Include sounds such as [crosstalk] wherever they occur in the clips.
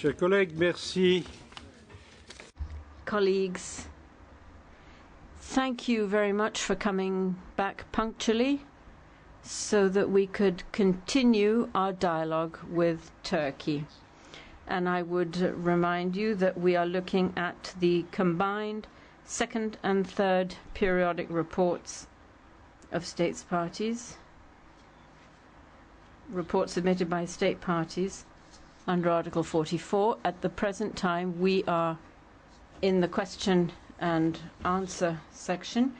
Chers collègues, merci. Colleagues, thank you very much for coming back punctually so that we could continue our dialogue with Turkey. And I would remind you that we are looking at the combined second and third periodic reports of states parties, reports submitted by state parties under Article 44. At the present time, we are in the question and answer section,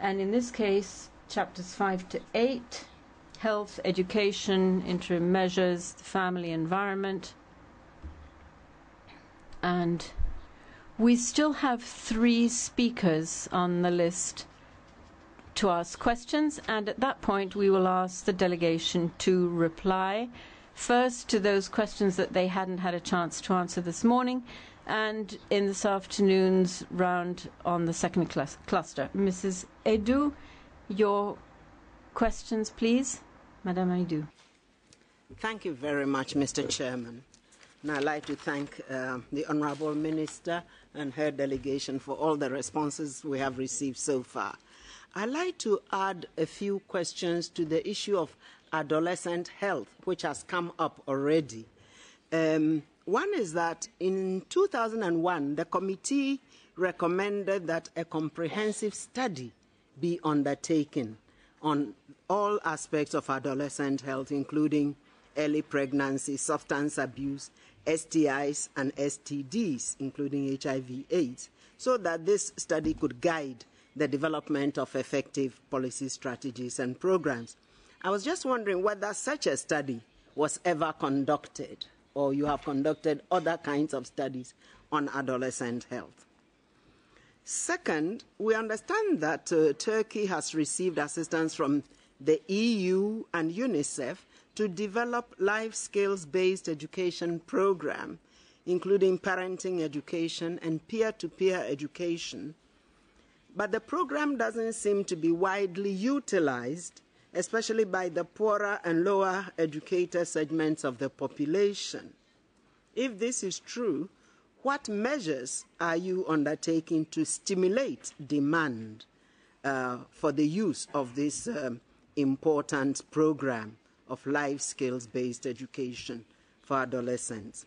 and in this case, chapters 5 to 8 health, education, interim measures, the family environment. And we still have three speakers on the list to ask questions, and at that point, we will ask the delegation to reply first to those questions that they hadn't had a chance to answer this morning, and in this afternoon's round on the second cl- cluster. Mrs. Aidoo, your questions, please. Madame Aidoo. Thank you very much, Mr. Chairman. I'd like to thank uh, the Honorable Minister and her delegation for all the responses we have received so far. I'd like to add a few questions to the issue of adolescent health, which has come up already. Um, one is that in 2001, the committee recommended that a comprehensive study be undertaken on all aspects of adolescent health, including early pregnancy, substance abuse, STIs, and STDs, including HIV/AIDS, so that this study could guide the development of effective policy strategies and programs. I was just wondering whether such a study was ever conducted, or you have conducted other kinds of studies on adolescent health. Second, we understand that uh, Turkey has received assistance from the EU and UNICEF to develop life skills based education program, including parenting education and peer to peer education. But the program doesn't seem to be widely utilized, especially by the poorer and lower educated segments of the population. If this is true, what measures are you undertaking to stimulate demand uh, for the use of this um, important program of life skills based education for adolescents?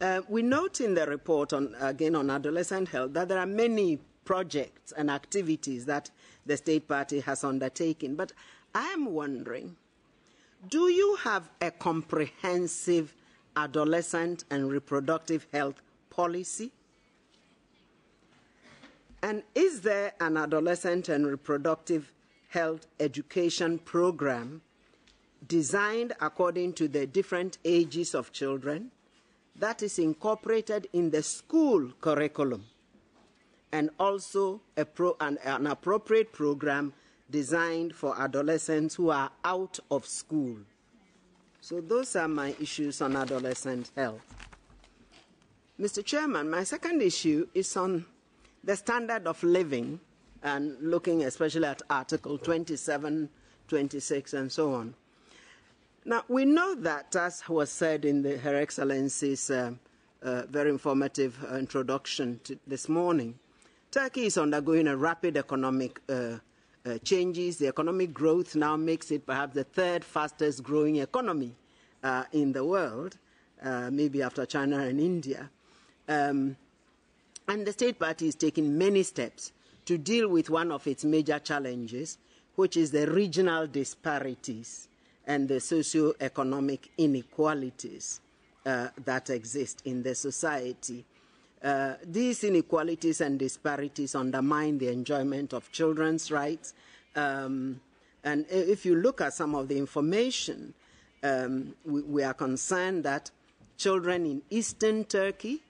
Uh, we note in the report, on, again on adolescent health, that there are many projects and activities that the State Party has undertaken. But I am wondering do you have a comprehensive adolescent and reproductive health policy? And is there an adolescent and reproductive health education program designed according to the different ages of children that is incorporated in the school curriculum? And also pro, an, an appropriate program designed for adolescents who are out of school. So those are my issues on adolescent health. Mr. Chairman, my second issue is on the standard of living and looking especially at Article 27, 26, and so on. Now, we know that, as was said in the, Her Excellency's uh, uh, very informative introduction this morning, Turkey is undergoing a rapid economic uh, uh, changes. The economic growth now makes it perhaps the third fastest growing economy uh, in the world, uh, maybe after China and India. Um, and the State Party is taking many steps to deal with one of its major challenges, which is the regional disparities and the socio-economic inequalities uh, that exist in the society. Uh, these inequalities and disparities undermine the enjoyment of children's rights. Um, and if you look at some of the information, um, we, we, are concerned that children in eastern Turkey,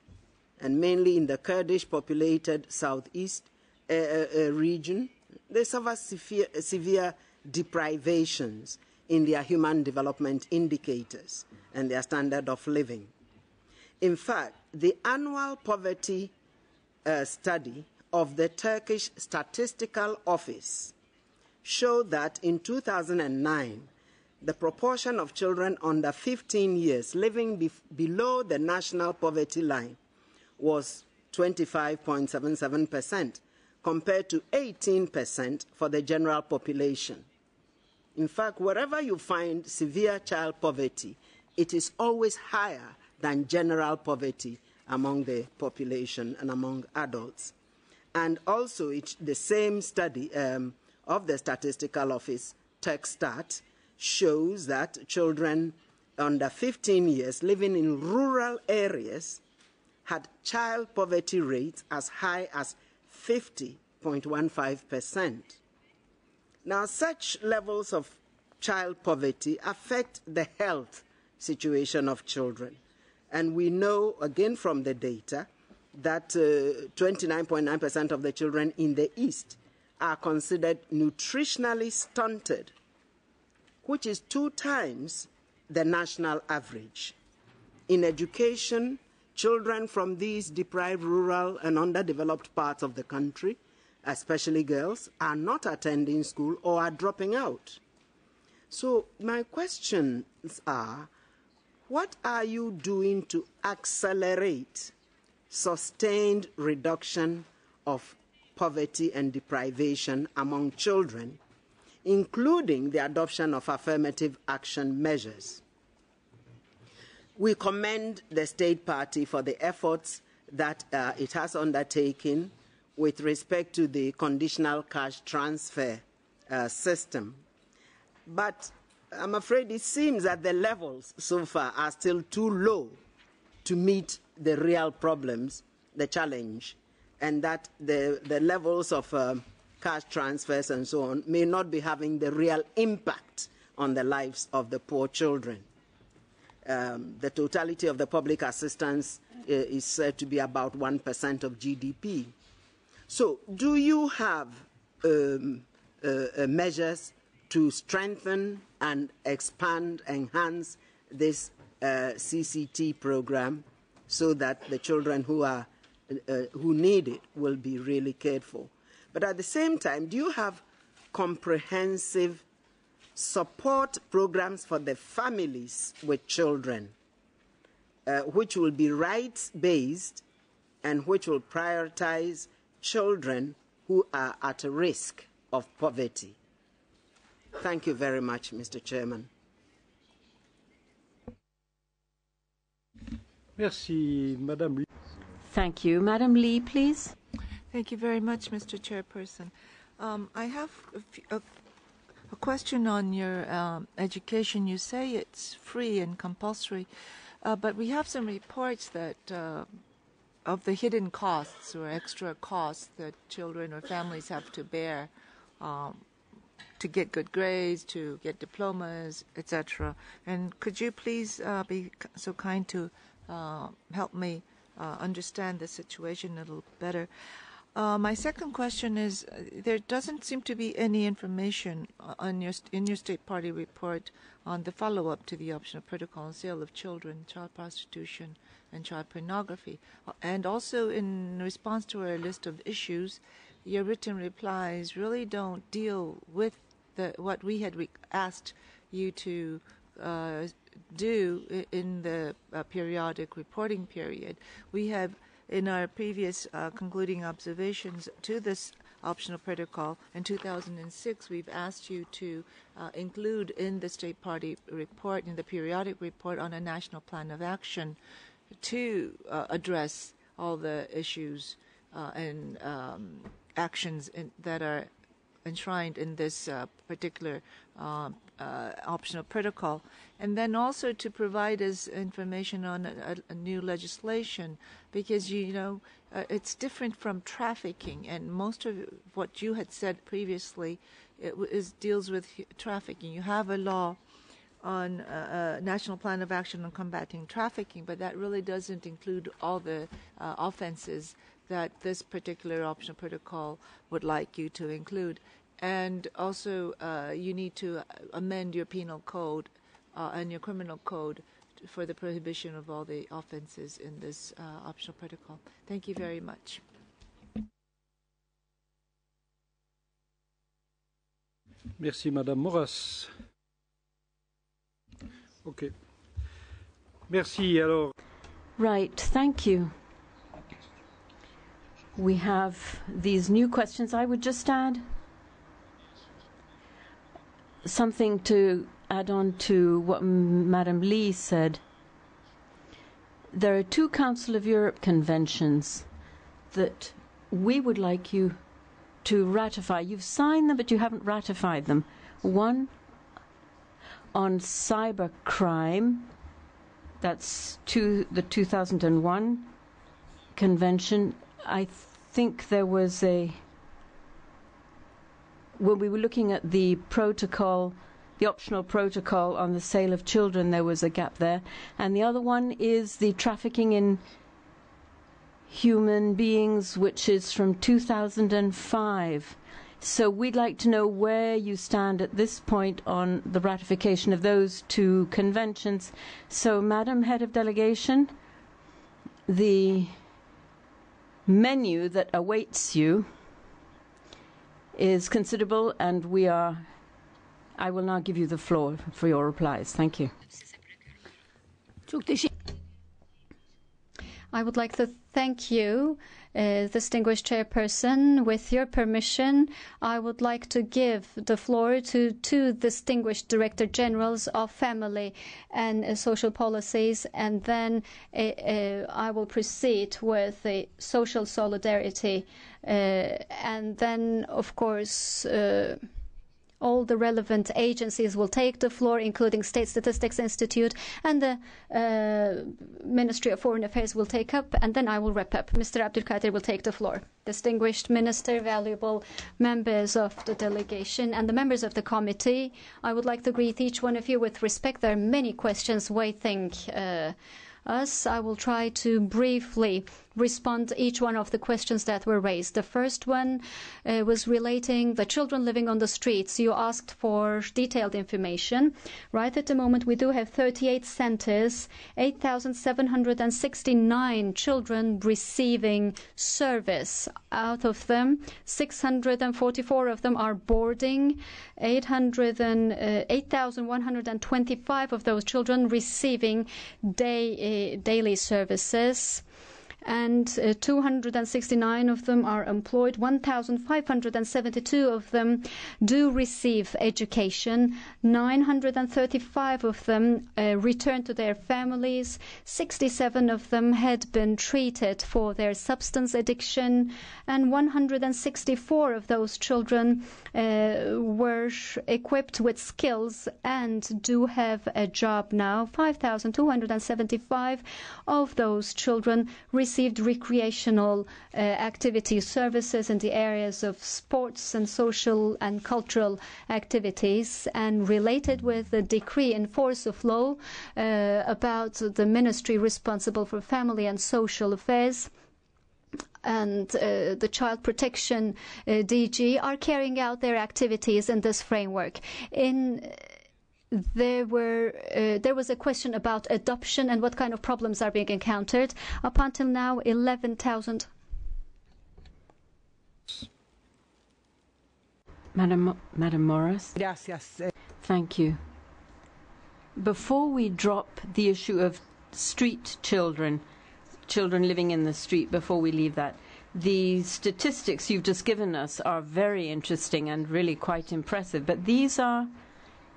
and mainly in the Kurdish populated southeast uh, uh, region, they suffer severe, severe deprivations in their human development indicators and their standard of living. In fact, the annual poverty uh, study of the Turkish Statistical Office showed that in 2009, the proportion of children under 15 years living be- below the national poverty line was 25.77%, compared to 18% for the general population. In fact, wherever you find severe child poverty, it is always higher than general poverty among the population and among adults. And also, it, the same study um, of the Statistical Office, TurkStat, shows that children under 15 years living in rural areas had child poverty rates as high as 50.15%. Now, such levels of child poverty affect the health situation of children. And we know, again from the data, that 29.9% uh, of the children in the East are considered nutritionally stunted, which is two times the national average. In education, children from these deprived rural and underdeveloped parts of the country, especially girls, are not attending school or are dropping out. So, my questions are what are you doing to accelerate sustained reduction of poverty and deprivation among children, including the adoption of affirmative action measures? We commend the State Party for the efforts that uh, it has undertaken with respect to the conditional cash transfer uh, system. But I'm afraid it seems that the levels so far are still too low to meet the real problems, the challenge, and that the, the levels of um, cash transfers and so on may not be having the real impact on the lives of the poor children. Um, the totality of the public assistance uh, is said to be about 1% of GDP. So, do you have um, uh, uh, measures to strengthen and expand, enhance this uh, CCT program so that the children who, are, uh, who need it will be really cared for. But at the same time, do you have comprehensive support programs for the families with children, uh, which will be rights based and which will prioritize children who are at risk of poverty? Thank you very much, Mr. Chairman. Merci, Madame. Lee. Thank you. Madam Lee, please. Thank you very much, Mr. Chairperson. Um, I have a, a, a, question on your um, education. You say it's free and compulsory, uh, but we have some reports that uh, of the hidden costs or extra costs that children or families have to bear um, to get good grades, to get diplomas, etc. And could you please uh, be so kind to uh, help me uh, understand the situation a little better? Uh, my second question is: uh, There doesn't seem to be any information on your in your state party report on the follow-up to the optional protocol on sale of children, child prostitution, and child pornography, and also in response to our list of issues your written replies really don't deal with the, what we had asked you to uh, do in the uh, periodic reporting period. We have, in our previous uh, concluding observations to this optional protocol in 2006, we've asked you to uh, include in the state party report, in the periodic report on a national plan of action, to uh, address all the issues uh, and um, actions in, that are enshrined in this uh, particular uh, uh, optional protocol, and then also to provide us information on a, a new legislation, because you know uh, it's different from trafficking, and most of what you had said previously is deals with trafficking. You have a law on a, a, national plan of action on combating trafficking, but that really doesn't include all the uh, offenses that this particular optional protocol would like you to include. And also, uh, you need to amend your penal code uh, and your criminal code for the prohibition of all the offenses in this uh, optional protocol. Thank you very much. Merci, Madame Mauras. Ok. Merci. Alors, Right, thank you. We have these new questions. I would just add something to add on to what Madam Lee said. There are two Council of Europe conventions that we would like you to ratify. You've signed them, but you haven't ratified them. One on cybercrime that's to the 2001 convention. I think there was a when we were looking at the protocol, the optional protocol on the sale of children, there was a gap there. And the other one is the trafficking in human beings, which is from 2005. So we'd like to know where you stand at this point on the ratification of those two conventions. So, Madam Head of Delegation, the menu that awaits you is considerable, and we are. I will now give you the floor for your replies. Thank you. I would like to thank you, distinguished chairperson. With your permission, I would like to give the floor to two distinguished director generals of family and uh, social policies, and then uh, uh, I will proceed with the social solidarity, uh, and then, of course. All the relevant agencies will take the floor, including State Statistics Institute, and the uh, Ministry of Foreign Affairs will take up, and then I will wrap up. Mr. Abdul Qadir will take the floor. Distinguished Minister, valuable members of the delegation, and the members of the committee, I would like to greet each one of you with respect. There are many questions waiting. Uh, us. I will try to briefly respond to each one of the questions that were raised. The first one uh, was relating the children living on the streets. You asked for detailed information. Right at the moment, we do have 38 centers, 8,769 children receiving service. Out of them, 644 of them are boarding, 800 uh, 8,125 of those children receiving day, uh, daily services and uh, 269 of them are employed. 1,572 of them do receive education. 935 of them uh, return to their families. 67 of them had been treated for their substance addiction, and 164 of those children uh, were equipped with skills and do have a job now. 5,275 of those children received recreational uh, activity services in the areas of sports and social and cultural activities and related with the decree in force of law uh, about the ministry responsible for family and social affairs and uh, the child protection uh, DG are carrying out their activities in this framework. In there were uh, there was a question about adoption and what kind of problems are being encountered. Up until now, 11,000. Madam, Madam Mauras. Gracias. Thank you. Before we drop the issue of street children, children living in the street, before we leave that, the statistics you've just given us are very interesting and really quite impressive. But these are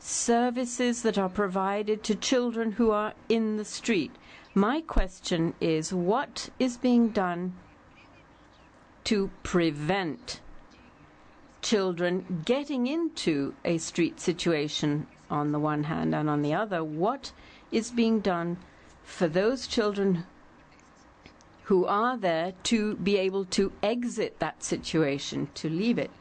services that are provided to children who are in the street. My question is what is being done to prevent children getting into a street situation on the one hand, and on the other, what is being done for those children who are there to be able to exit that situation, to leave it?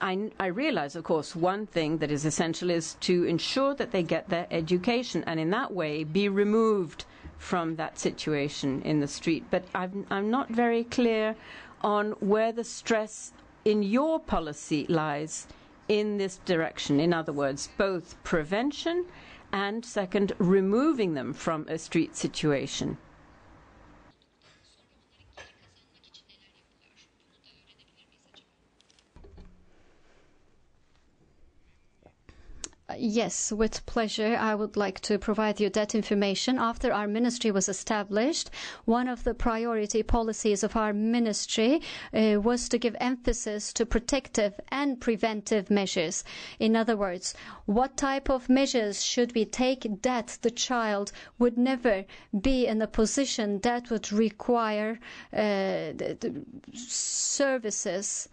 I, I, realize, of course, one thing that is essential is to ensure that they get their education and in that way be removed from that situation in the street. But I'm, I'm not very clear on where the stress in your policy lies in this direction. In other words, both prevention and, second, removing them from a street situation. Yes, with pleasure. I would like to provide you that information. After our ministry was established, one of the priority policies of our ministry uh, was to give emphasis to protective and preventive measures. In other words, what type of measures should we take that the child would never be in a position that would require uh, services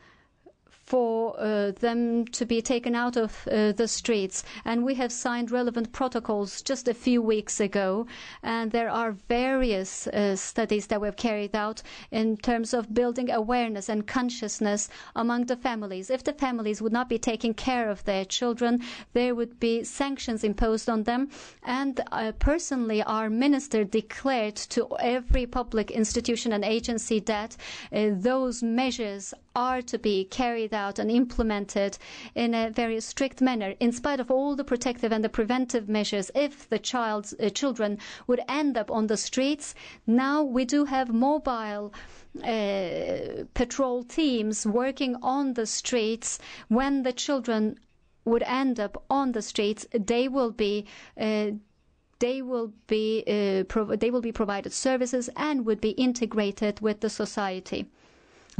for uh, them to be taken out of uh, the streets. And we have signed relevant protocols just a few weeks ago. And there are various uh, studies that we've carried out in terms of building awareness and consciousness among the families. If the families would not be taking care of their children, there would be sanctions imposed on them. And uh, personally, our minister declared to every public institution and agency that uh, those measures are to be carried out and implemented in a very strict manner, in spite of all the protective and the preventive measures. If the child's uh, children would end up on the streets, now we do have mobile. Uh, patrol teams working on the streets when the children would end up on the streets they will be uh, they will be they will be provided services and would be integrated with the society.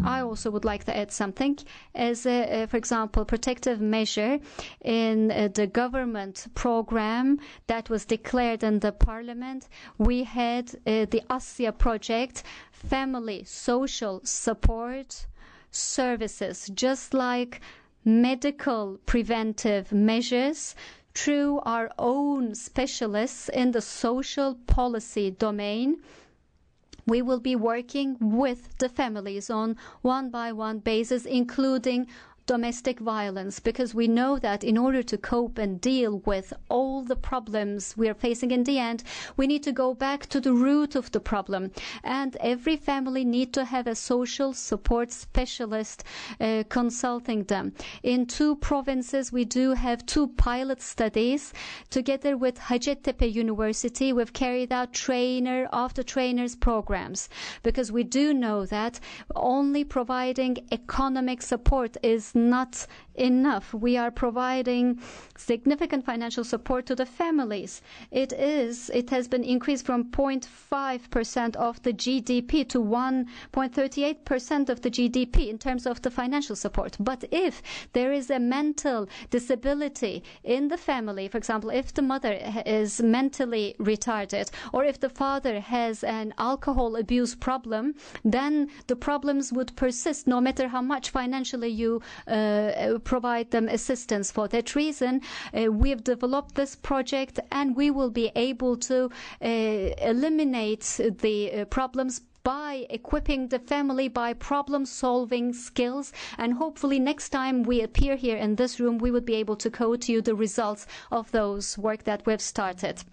I also would like to add something. As, a, for example, protective measure in uh, the government program that was declared in the parliament, we had uh, the ASIA project, family social support services, just like medical preventive measures through our own specialists in the social policy domain we will be working with the families on one by one basis, including domestic violence because we know that in order to cope and deal with all the problems we are facing in the end, we need to go back to the root of the problem. And every family need to have a social support specialist uh, consulting them. In two provinces, we do have two pilot studies. Together with Hacettepe University, we've carried out trainer after trainers programs because we do know that only providing economic support is not enough. We are providing significant financial support to the families. It is, it has been increased from 0.5% of the GDP to 1.38% of the GDP in terms of the financial support. But if there is a mental disability in the family, for example, if the mother is mentally retarded or if the father has an alcohol abuse problem, then the problems would persist no matter how much financially you provide them assistance. For that reason, uh, we have developed this project and we will be able to uh, eliminate the uh, problems by equipping the family by problem solving skills and hopefully next time we appear here in this room we would be able to quote you the results of those work that we've started.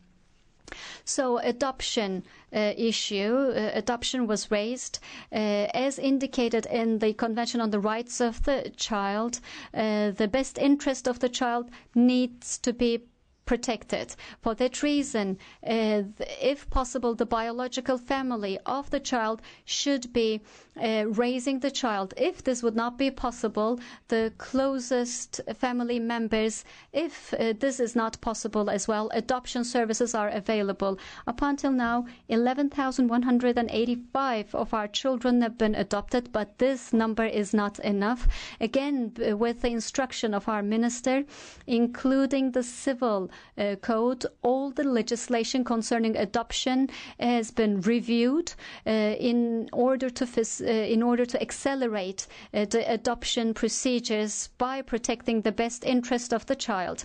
So adoption uh, issue, uh, adoption was raised uh, as indicated in the Convention on the Rights of the Child. The best interest of the child needs to be protected. For that reason, uh, if possible, the biological family of the child should be uh, raising the child. If this would not be possible, the closest family members, if uh, this is not possible as well, adoption services are available. Up until now, 11,185 of our children have been adopted, but this number is not enough. Again, with the instruction of our minister, including the civil uh, code, all the legislation concerning adoption has been reviewed uh, in order to uh, in order to accelerate uh, the adoption procedures by protecting the best interest of the child.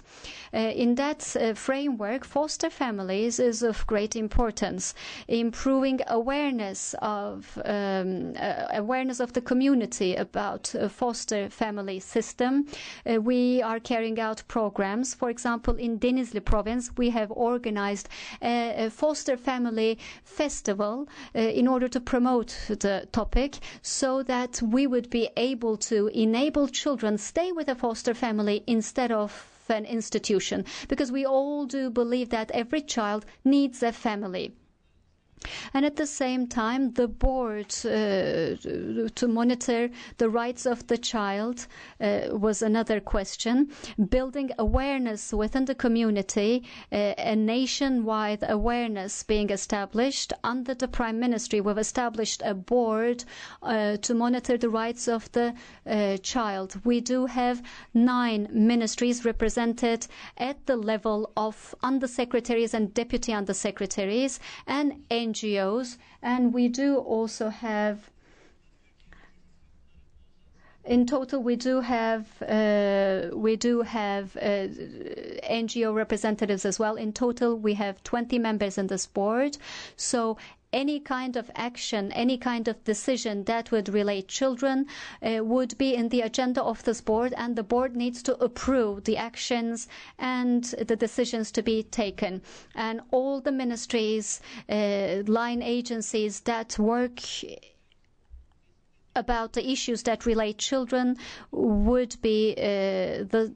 Uh, in that framework, foster families is of great importance. Improving awareness of um, awareness of the community about foster family system. we are carrying out programs. For example, in Denizli province, we have organized a, foster family festival uh, in order to promote the topic so that we would be able to enable children stay with a foster family instead of an institution because we all do believe that every child needs a family. And at the same time, the board uh, to monitor the rights of the child uh, was another question. Building awareness within the community, uh, a nationwide awareness being established under the Prime Ministry. We've established a board uh, to monitor the rights of the uh, child. We do have nine ministries represented at the level of undersecretaries and deputy undersecretaries and NGOs, and we do also have in total, we do have uh, we do have uh, NGO representatives as well. In total, we have 20 members in this board. Any kind of action, any kind of decision that would relate children uh, would be in the agenda of this board, and the board needs to approve the actions and the decisions to be taken. And all the ministries, uh, line agencies that work about the issues that relate children would be uh, the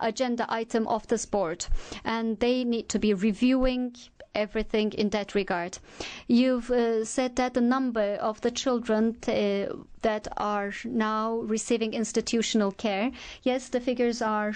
agenda item of this board and they need to be reviewing everything in that regard. You've uh, said that the number of the children uh, that are now receiving institutional care, yes, the figures are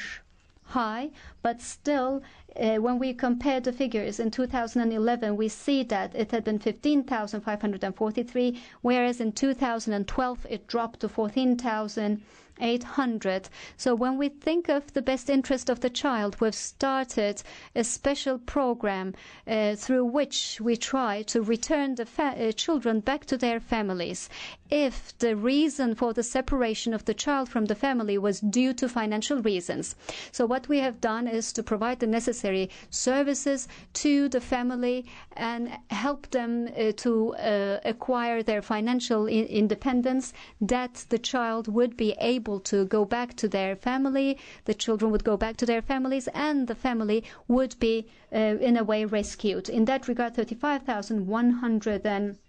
high, but still, uh, when we compare the figures in 2011, we see that it had been 15,543, whereas in 2012 it dropped to 14,000. 800. So when we think of the best interest of the child, we've started a special program uh, through which we try to return the uh, children back to their families. If the reason for the separation of the child from the family was due to financial reasons. So what we have done is to provide the necessary services to the family and help them uh, to uh, acquire their financial independence that the child would be able to go back to their family, the children would go back to their families, and the family would be, uh, in a way, rescued. In that regard, 35,185 uh,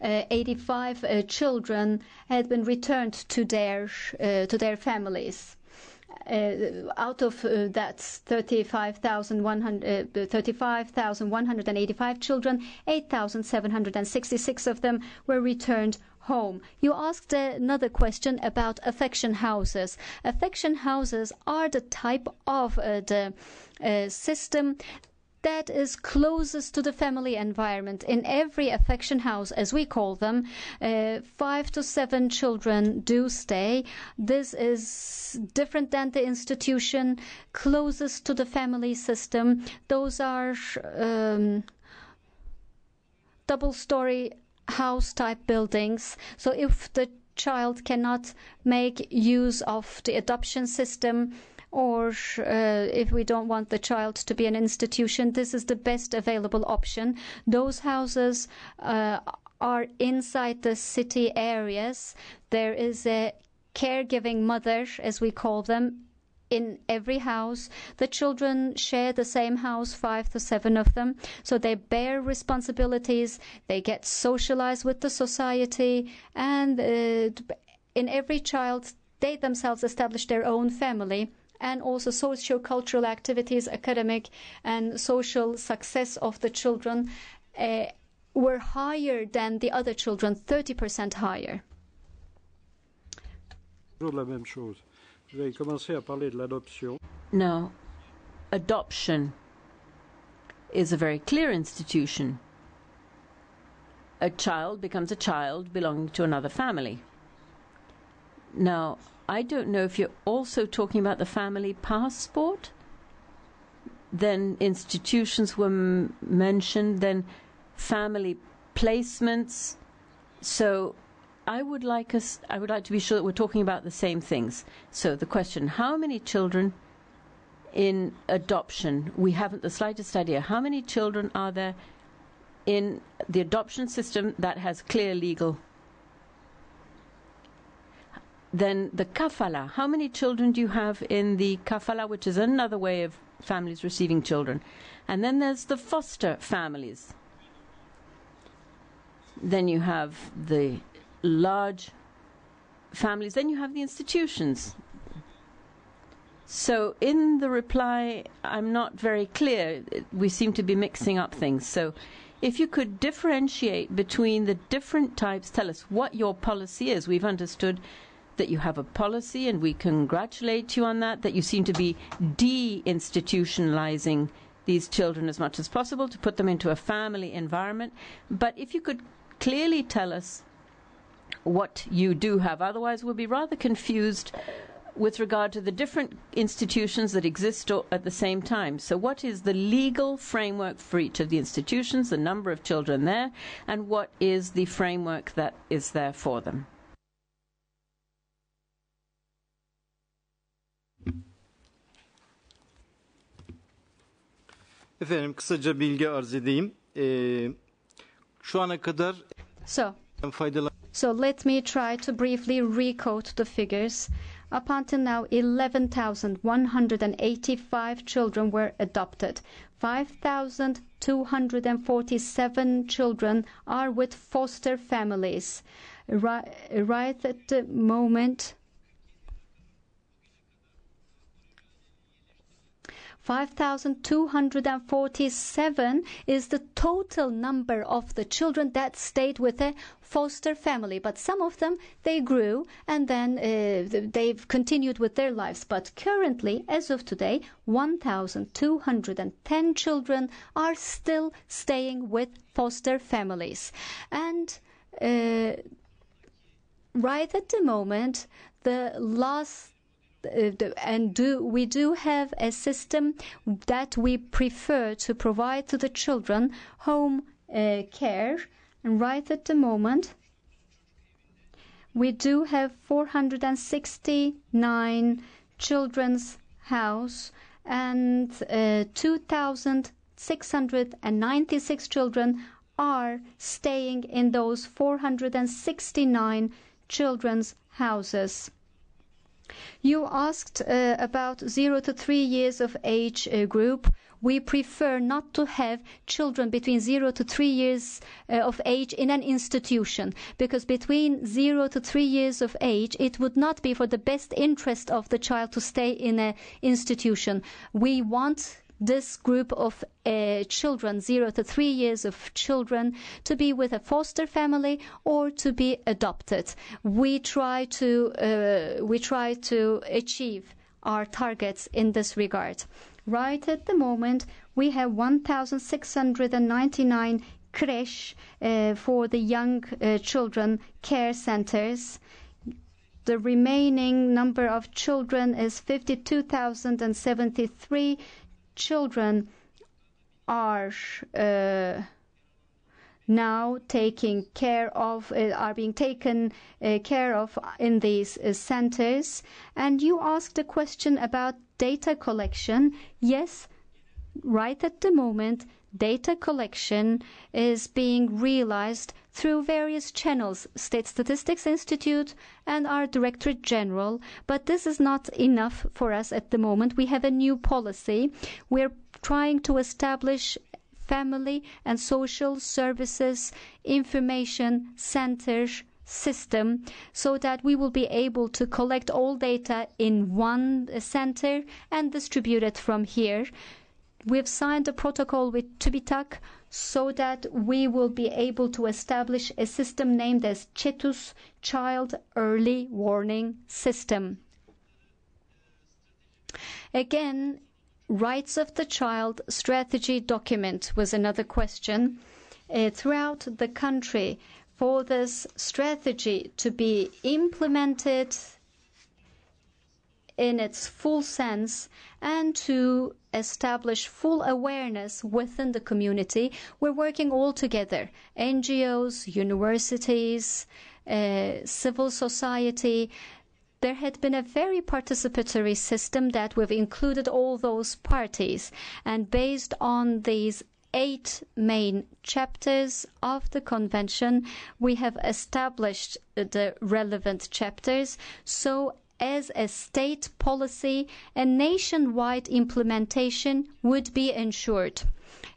85 uh, children had been returned to their uh, to their families. Uh, out of uh, that 35,185 35, children, 8,766 of them were returned home. You asked another question about affection houses. Affection houses are the type of uh, the uh, system that is closest to the family environment. In every affection house, as we call them, uh, five to seven children do stay. This is different than the institution closest to the family system. Those are um, double story house type buildings. So if the child cannot make use of the adoption system, or uh, if we don't want the child to be an institution, this is the best available option. Those houses uh, are inside the city areas. There is a caregiving mother, as we call them, in every house. The children share the same house, five to seven of them. So they bear responsibilities, they get socialized with the society, and uh, in every child, they themselves establish their own family and also socio-cultural activities, academic and social success of the children uh, were higher than the other children, 30% higher. la même chose. Vous avez commencé à parler de l'adoption. Now, adoption is a very clear institution. A child becomes a child belonging to another family. Now, I don't know if you're also talking about the family passport. Then institutions were m- mentioned, then family placements. So I would like us I would like to be sure that we're talking about the same things. So the question, how many children in adoption? We haven't the slightest idea. How many children are there in the adoption system that has clear legal then the kafala. How many children do you have in the kafala, which is another way of families receiving children? And then there's the foster families. Then you have the large families. Then you have the institutions. So in the reply, I'm not very clear. We seem to be mixing up things. So if you could differentiate between the different types, tell us what your policy is. We've understood that you have a policy, and we congratulate you on that, that you seem to be de-institutionalizing these children as much as possible to put them into a family environment. But if you could clearly tell us what you do have, otherwise we'll be rather confused with regard to the different institutions that exist at the same time. So, what is the legal framework for each of the institutions, the number of children there, and what is the framework that is there for them? Efendim kısaca bilgi arz edeyim. Ee, şu ana kadar So, faydalan so let me try to briefly recode the figures. Up until now, 11,185 children were adopted. 5,247 children are with foster families. Right, right at the moment, 5,247 is the total number of the children that stayed with a foster family. But some of them, they grew and then uh, they've continued with their lives. But currently, as of today, 1,210 children are still staying with foster families. And uh, right at the moment, the last and do we do have a system that we prefer to provide to the children home uh, care. And right at the moment we do have 469 children's house and uh, 2696 children are staying in those 469 children's houses you asked uh, about zero to three years of age uh, group. We prefer not to have children between zero to three years uh, of age in an institution because between zero to three years of age, it would not be for the best interest of the child to stay in an institution. We want this group of uh, children, zero to three years of children, to be with a foster family or to be adopted. We try to uh, we try to achieve our targets in this regard. Right at the moment, we have 1,699 creche uh, for the young uh, children care centers. The remaining number of children is 52,073 children are uh, now taking care of uh, are being taken uh, care of in these uh, centers. And you asked a question about data collection. Yes right at the moment data collection is being realized through various channels, State Statistics Institute and our Directorate General, but this is not enough for us at the moment. We have a new policy. We're trying to establish family and social services information center system so that we will be able to collect all data in one uh, center and distribute it from here We've signed a protocol with TÜBİTAK so that we will be able to establish a system named as CETUS Child Early Warning System. Again, rights of the child strategy document was another question. Uh, throughout the country, for this strategy to be implemented in its full sense and to establish full awareness within the community, we're working all together NGOs, universities, uh, civil society. There had been a very participatory system that we've included all those parties, and based on these eight main chapters of the convention, we have established the relevant chapters. So as a state policy, a nationwide implementation would be ensured.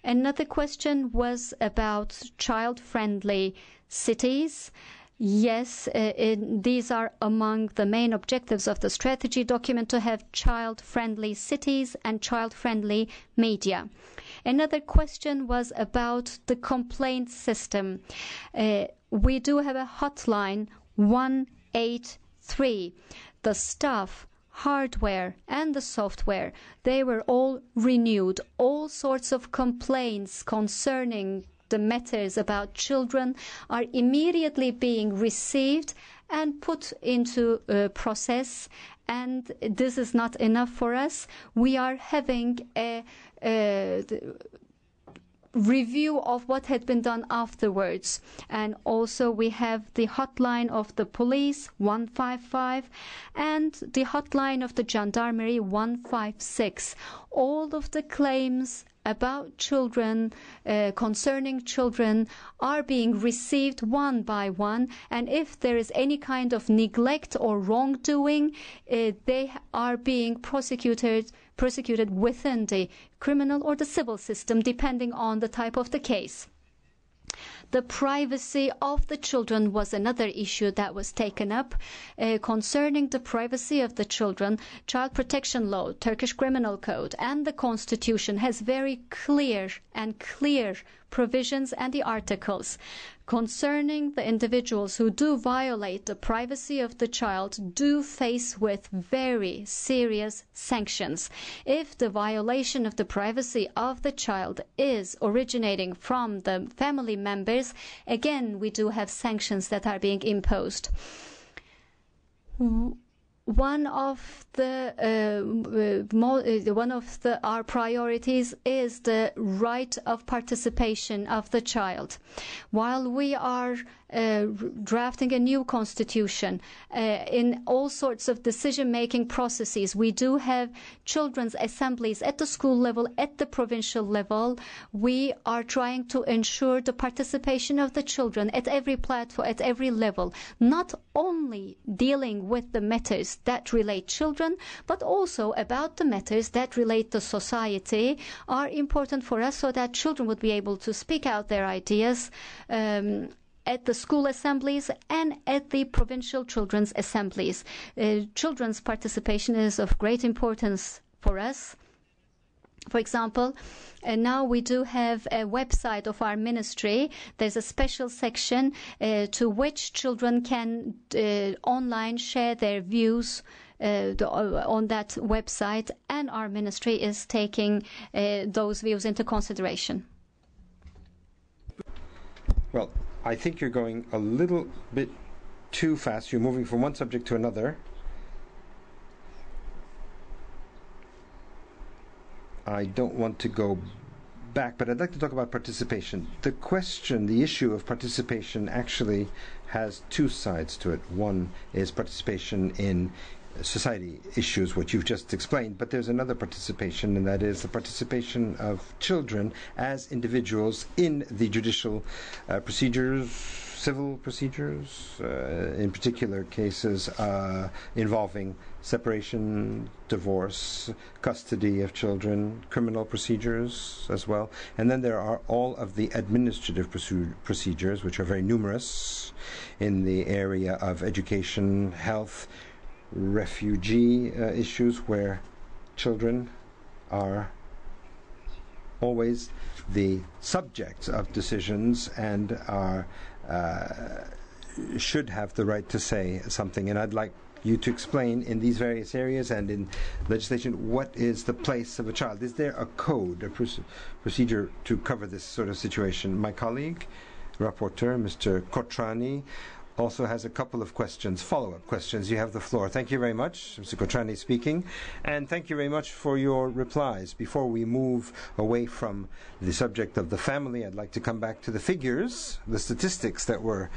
Another question was about child-friendly cities. Yes, uh, these are among the main objectives of the strategy document to have child-friendly cities and child-friendly media. Another question was about the complaint system. Uh, we do have a hotline 183. The staff hardware and the software, they were all renewed. All sorts of complaints concerning the matters about children are immediately being received and put into a process and this is not enough for us we are having a, a review of what had been done afterwards. And also we have the hotline of the police 155 and the hotline of the gendarmerie 156. All of the claims about children, uh, concerning children, are being received one by one. And if there is any kind of neglect or wrongdoing, uh, they are being prosecuted prosecuted within the criminal or the civil system, depending on the type of the case. The privacy of the children was another issue that was taken up. Uh, concerning the privacy of the children, Child Protection Law, Turkish Criminal Code, and the Constitution has very clear and clear provisions and the articles concerning the individuals who do violate the privacy of the child do face with very serious sanctions. If the violation of the privacy of the child is originating from the family members, again, we do have sanctions that are being imposed one of the uh, uh, one of the, our priorities is the right of participation of the child. While we are uh, drafting a new constitution uh, in all sorts of decision making processes. We do have children's assemblies at the school level, at the provincial level. We are trying to ensure the participation of the children at every platform, at every level, not only dealing with the matters that relate children, but also about the matters that relate to society are important for us so that children would be able to speak out their ideas um, at the school assemblies and at the provincial children's assemblies. Uh, children's participation is of great importance for us. For example, uh, now we do have a website of our ministry. There's a special section uh, to which children can uh, online share their views uh, uh, on that website, and our ministry is taking those views into consideration. Well, I think you're going a little bit too fast. You're moving from one subject to another. I don't want to go back, but I'd like to talk about participation. The question, the issue of participation actually has two sides to it. One is participation in society issues, which you've just explained, but there's another participation, and that is the participation of children as individuals in the judicial uh, procedures, civil procedures, uh, in particular cases uh, involving separation, divorce, custody of children, criminal procedures as well. And then there are all of the administrative procedures, which are very numerous in the area of education, health, refugee uh, issues where children are always the subjects of decisions and are uh, should have the right to say something. And I'd like you to explain in these various areas and in legislation what is the place of a child. Is there a code, a procedure to cover this sort of situation? My colleague, rapporteur, Mr. Kotrane, also has a couple of questions, follow up questions. You have the floor. Thank you very much, Mr. Kotrane speaking, and thank you very much for your replies. Before we move away from the subject of the family, I'd like to come back to the figures, the statistics that were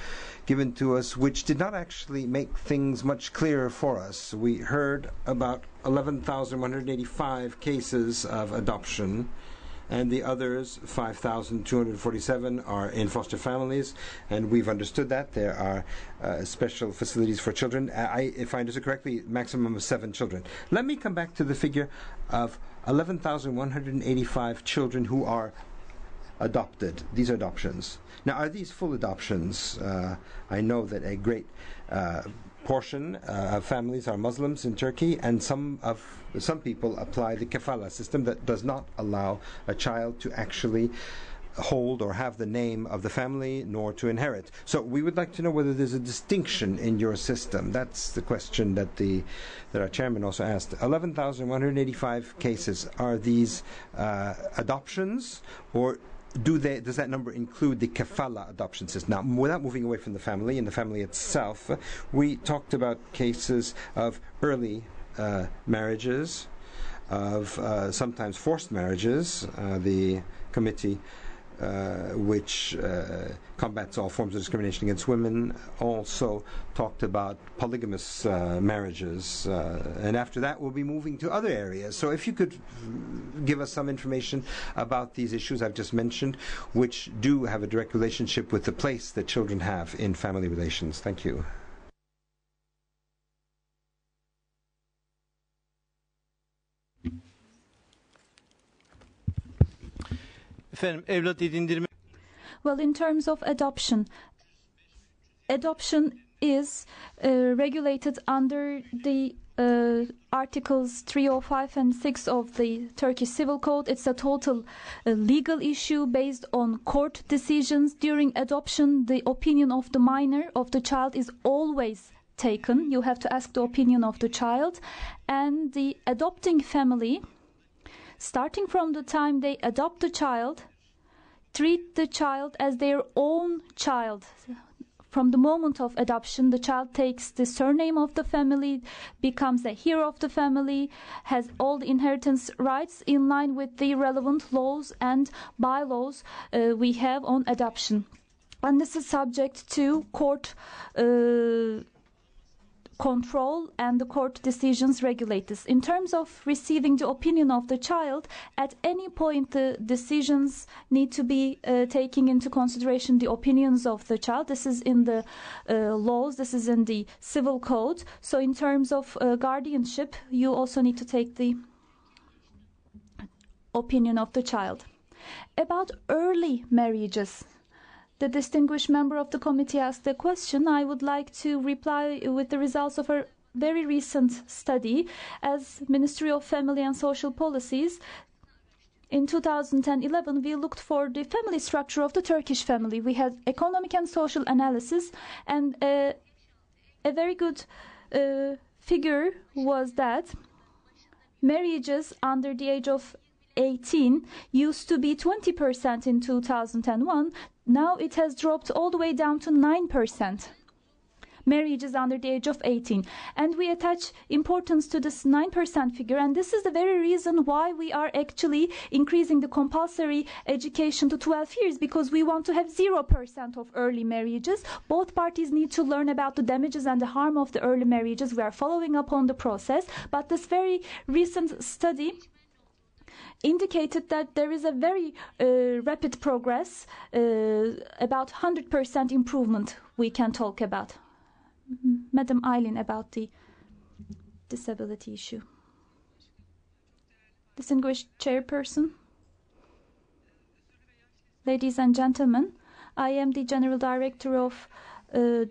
given to us, which did not actually make things much clearer for us. We heard about 11,185 cases of adoption and the others, 5,247, are in foster families, and we've understood that. There are uh, special facilities for children. I, if I understood correctly, maximum of seven children. Let me come back to the figure of 11,185 children who are adopted. These are adoptions. Now, are these full adoptions? Uh, I know that a great uh, portion uh, of families are Muslims in Turkey, and some of some people apply the kafala system that does not allow a child to actually hold or have the name of the family nor to inherit. So we would like to know whether there's a distinction in your system. That's the question that the that our chairman also asked. 11,185 cases are these uh, adoptions or do they, does that number include the kafala adoption system? Now, without moving away from the family and the family itself, we talked about cases of early uh, marriages, of uh, sometimes forced marriages. Uh, the committee which uh, combats all forms of discrimination against women, also talked about polygamous uh, marriages. Uh, and after that, we'll be moving to other areas. So, if you could give us some information about these issues I've just mentioned, which do have a direct relationship with the place that children have in family relations. Thank you. Efendim evlat edindirme Well, in terms of adoption, adoption is uh, regulated under the uh, articles 305 and 6 of the Turkish Civil Code. It's a total uh, legal issue based on court decisions. During adoption, the opinion of the minor, of the child, is always taken. You have to ask the opinion of the child. And the adopting family, starting from the time they adopt the child, treat the child as their own child. From the moment of adoption, the child takes the surname of the family, becomes a hero of the family, has all the inheritance rights in line with the relevant laws and bylaws uh, we have on adoption. And this is subject to court uh, control and the court decisions regulate this. In terms of receiving the opinion of the child, at any point the decisions need to be uh, taking into consideration the opinions of the child. This is in the uh, laws, this is in the civil code. So in terms of uh, guardianship, you also need to take the opinion of the child. About early marriages, the distinguished member of the committee asked a question. I would like to reply with the results of a very recent study as Ministry of Family and Social Policies. In 2011, we looked for the family structure of the Turkish family. We had economic and social analysis, and uh, a very good uh, figure was that marriages under the age of 18 used to be 20% in 2001. Now it has dropped all the way down to 9%. Marriages under the age of 18. And we attach importance to this 9% figure. And this is the very reason why we are actually increasing the compulsory education to 12 years because we want to have 0% of early marriages. Both parties need to learn about the damages and the harm of the early marriages. We are following up on the process. But this very recent study indicated that there is a very uh, rapid progress, uh, about 100% improvement we can talk about. Madam Eileen, about the disability issue. Distinguished Chairperson, ladies and gentlemen, I am the General Director of uh,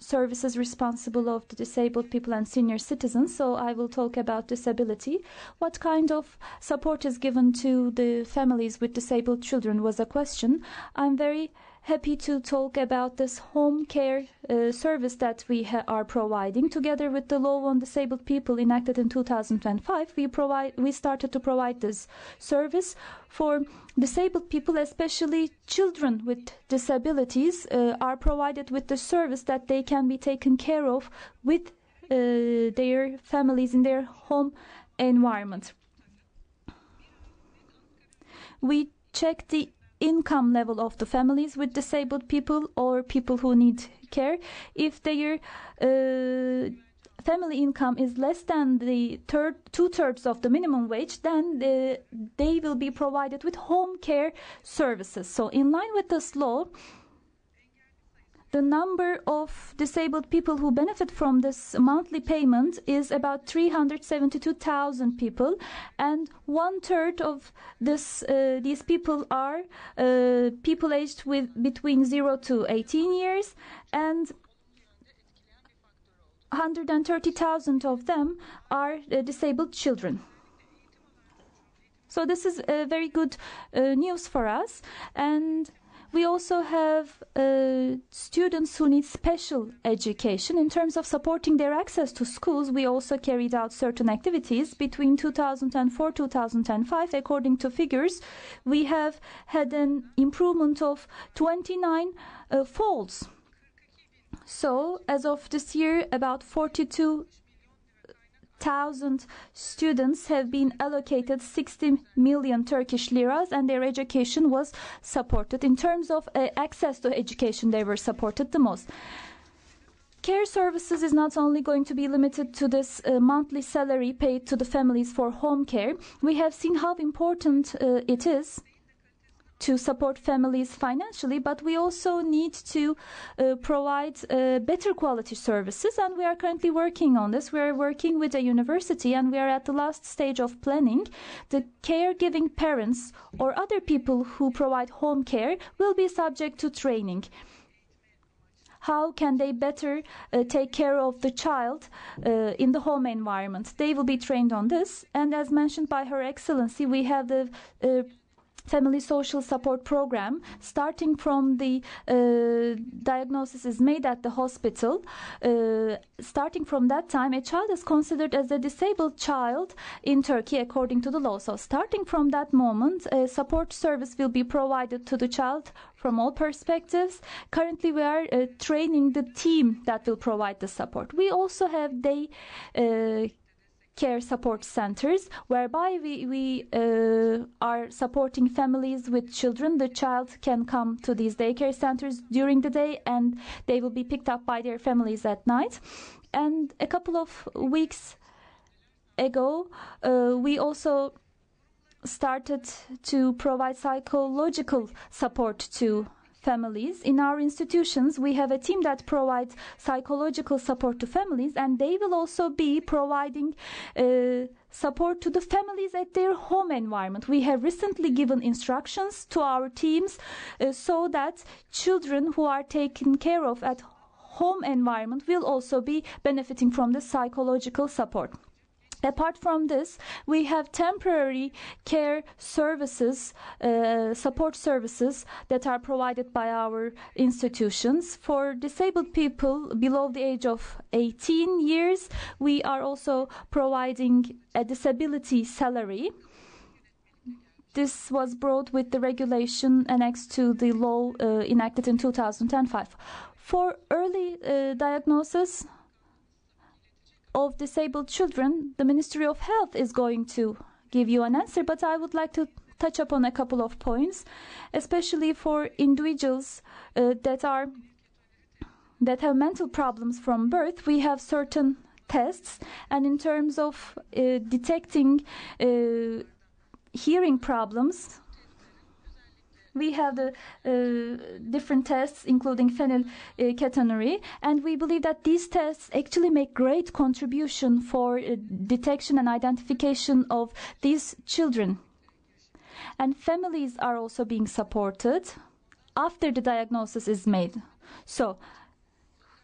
services responsible of the disabled people and senior citizens so i will talk about disability. What kind of support is given to the families with disabled children was a question. I'm very happy to talk about this home care uh, service that we are providing. Together with the law on disabled people enacted in 2005 we provide we started to provide this service for disabled people especially children with disabilities uh, are provided with the service that they can be taken care of with uh, their families in their home environment. We check the income level of the families with disabled people or people who need care. If their uh, family income is less than the third, two thirds of the minimum wage, then the, they will be provided with home care services. So, in line with this law, the number of disabled people who benefit from this monthly payment is about 372,000 people, and one third of this uh, these people are uh, people aged with between 0 to 18 years, and 130,000 of them are uh, disabled children. So this is very good uh, news for us. And we also have uh, students who need special education. In terms of supporting their access to schools, we also carried out certain activities. Between 2004 2005, according to figures, we have had an improvement of 29 uh, folds. So, as of this year, about 42 thousand students have been allocated 60 million Turkish liras and their education was supported. In terms of uh, access to education, they were supported the most. Care services is not only going to be limited to this uh, monthly salary paid to the families for home care. We have seen how important uh, it is to support families financially, but we also need to uh, provide uh, better quality services, and we are currently working on this. We are working with a university, and we are at the last stage of planning. The caregiving parents or other people who provide home care will be subject to training how can they better uh, take care of the child uh, in the home environment. They will be trained on this. And as mentioned by Her Excellency, we have the uh, family social support program starting from the uh, diagnosis is made at the hospital. Uh, starting from that time a child is considered as a disabled child in turkey according to the law. So starting from that moment a support service will be provided to the child from all perspectives. Currently we are uh, training the team that will provide the support. We also have day uh, care support centers whereby we, we uh, are supporting families with children. The child can come to these daycare centers during the day and they will be picked up by their families at night. And a couple of weeks ago uh, we also started to provide psychological support to families. In our institutions, we have a team that provides psychological support to families, and they will also be providing uh, support to the families at their home environment. We have recently given instructions to our teams uh, so that children who are taken care of at home environment will also be benefiting from the psychological support. Apart from this, we have temporary care services, uh, support services that are provided by our institutions. For disabled people below the age of 18 years, we are also providing a disability salary. This was brought with the regulation annexed to the law uh, enacted in 2005. For early uh, diagnosis, of disabled children, the Ministry of Health is going to give you an answer, but I would like to touch upon a couple of points, especially for individuals uh, that are that have mental problems from birth. We have certain tests, and in terms of uh, detecting uh, hearing problems, we have the uh, different tests, including phenylketonuria, and we believe that these tests actually make great contribution for uh, detection and identification of these children. And families are also being supported after the diagnosis is made. So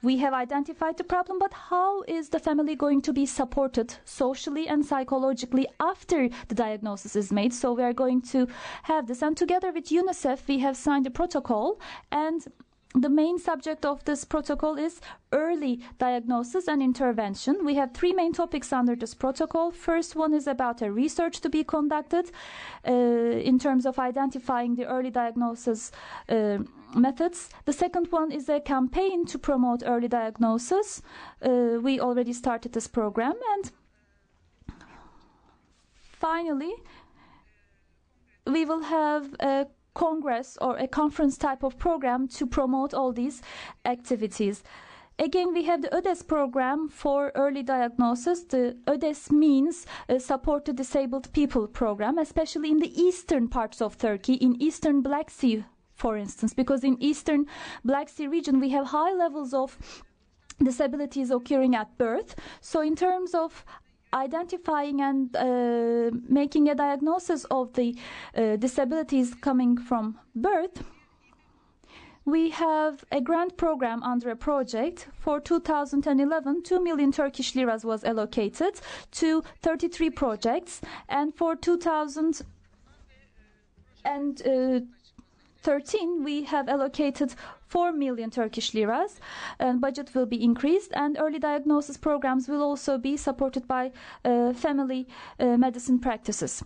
we have identified the problem, but how is the family going to be supported socially and psychologically after the diagnosis is made? So we are going to have this. And together with UNICEF, we have signed a protocol and the main subject of this protocol is early diagnosis and intervention. We have three main topics under this protocol. First one is about a research to be conducted uh, in terms of identifying the early diagnosis uh, methods. The second one is a campaign to promote early diagnosis. Uh, we already started this program. And finally, we will have a congress or a conference type of program to promote all these activities. Again, we have the ÖDES program for early diagnosis. The ÖDES means uh, Support to Disabled People program, especially in the eastern parts of Turkey, in eastern Black Sea, for instance, because in eastern Black Sea region we have high levels of disabilities occurring at birth. So in terms of identifying and uh, making a diagnosis of the uh, disabilities coming from birth, we have a grant program under a project. For 2011, 2 million Turkish liras was allocated to 33 projects, and for 2013, we have allocated 4 million Turkish liras, and budget will be increased, and early diagnosis programs will also be supported by uh, family uh, medicine practices.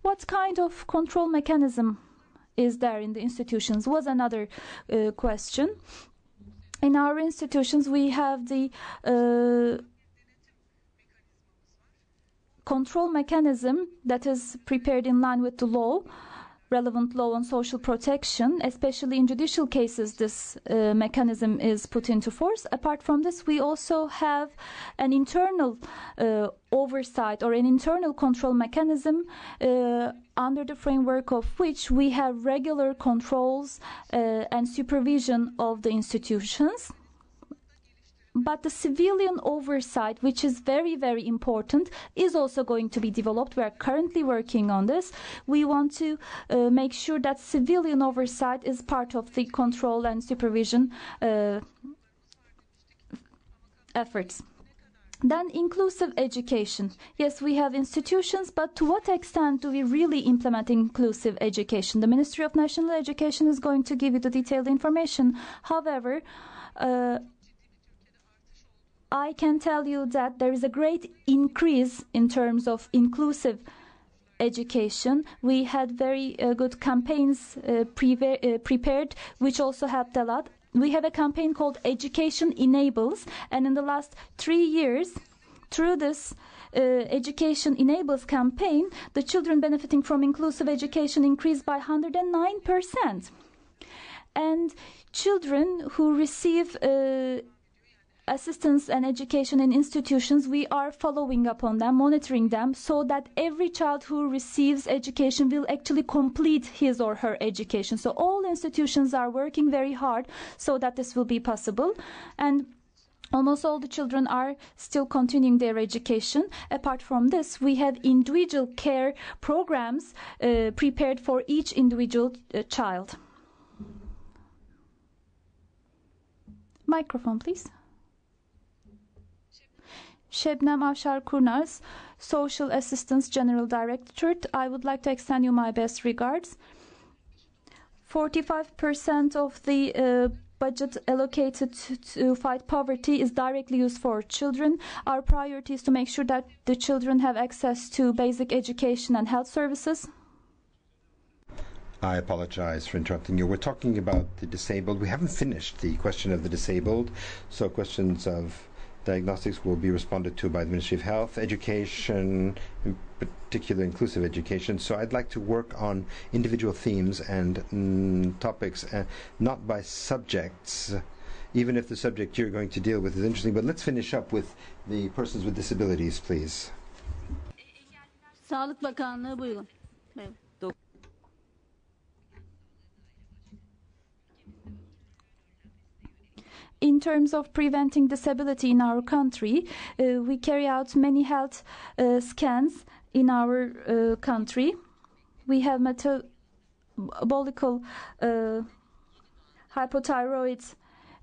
What kind of control mechanism is there in the institutions was another uh, question. In our institutions, we have the uh, control mechanism that is prepared in line with the law relevant law on social protection, especially in judicial cases, this uh, mechanism is put into force. Apart from this, we also have an internal uh, oversight or an internal control mechanism uh, under the framework of which we have regular controls uh, and supervision of the institutions but the civilian oversight, which is very, very important, is also going to be developed. We are currently working on this. We want to uh, make sure that civilian oversight is part of the control and supervision uh, efforts. Then inclusive education. Yes, we have institutions, but to what extent do we really implement inclusive education? The Ministry of National Education is going to give you the detailed information. However, uh, I can tell you that there is a great increase in terms of inclusive education. We had very uh, good campaigns uh, pre uh, prepared, which also helped a lot. We have a campaign called Education Enables, and in the last three years, through this uh, Education Enables campaign, the children benefiting from inclusive education increased by 109%. And children who receive uh, assistance and education in institutions, we are following up on them, monitoring them, so that every child who receives education will actually complete his or her education. So all institutions are working very hard so that this will be possible. And Almost all the children are still continuing their education. Apart from this, we have individual care programs uh, prepared for each individual uh, child. Microphone, please. Şebnem Avşar Kurnaz, Social Assistance General Directorate. I would like to extend you my best regards. 45% of the uh, budget allocated to, to fight poverty is directly used for children. Our priority is to make sure that the children have access to basic education and health services. I apologize for interrupting you. We're talking about the disabled. We haven't finished the question of the disabled, so questions of diagnostics will be responded to by the Ministry of Health, Education, in particular inclusive education. So I'd like to work on individual themes and mm, topics, uh, not by subjects. Even if the subject you're going to deal with is interesting, but let's finish up with the persons with disabilities, please. Sağlık Bakanlığı buyurun. Evet. In terms of preventing disability in our country, uh, we carry out many health uh, scans in our uh, country. We have metabolical uh, hypothyroid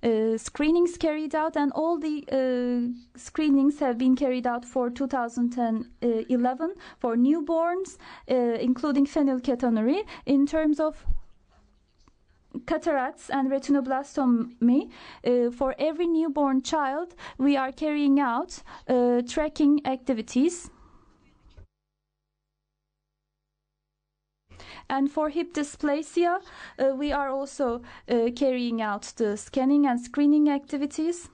uh, screenings carried out, and all the uh, screenings have been carried out for 2011 for newborns, including phenylketonuria. In terms of cataracts and retinoblastomy uh, for every newborn child we are carrying out uh, tracking activities. And for hip dysplasia uh, we are also uh, carrying out the scanning and screening activities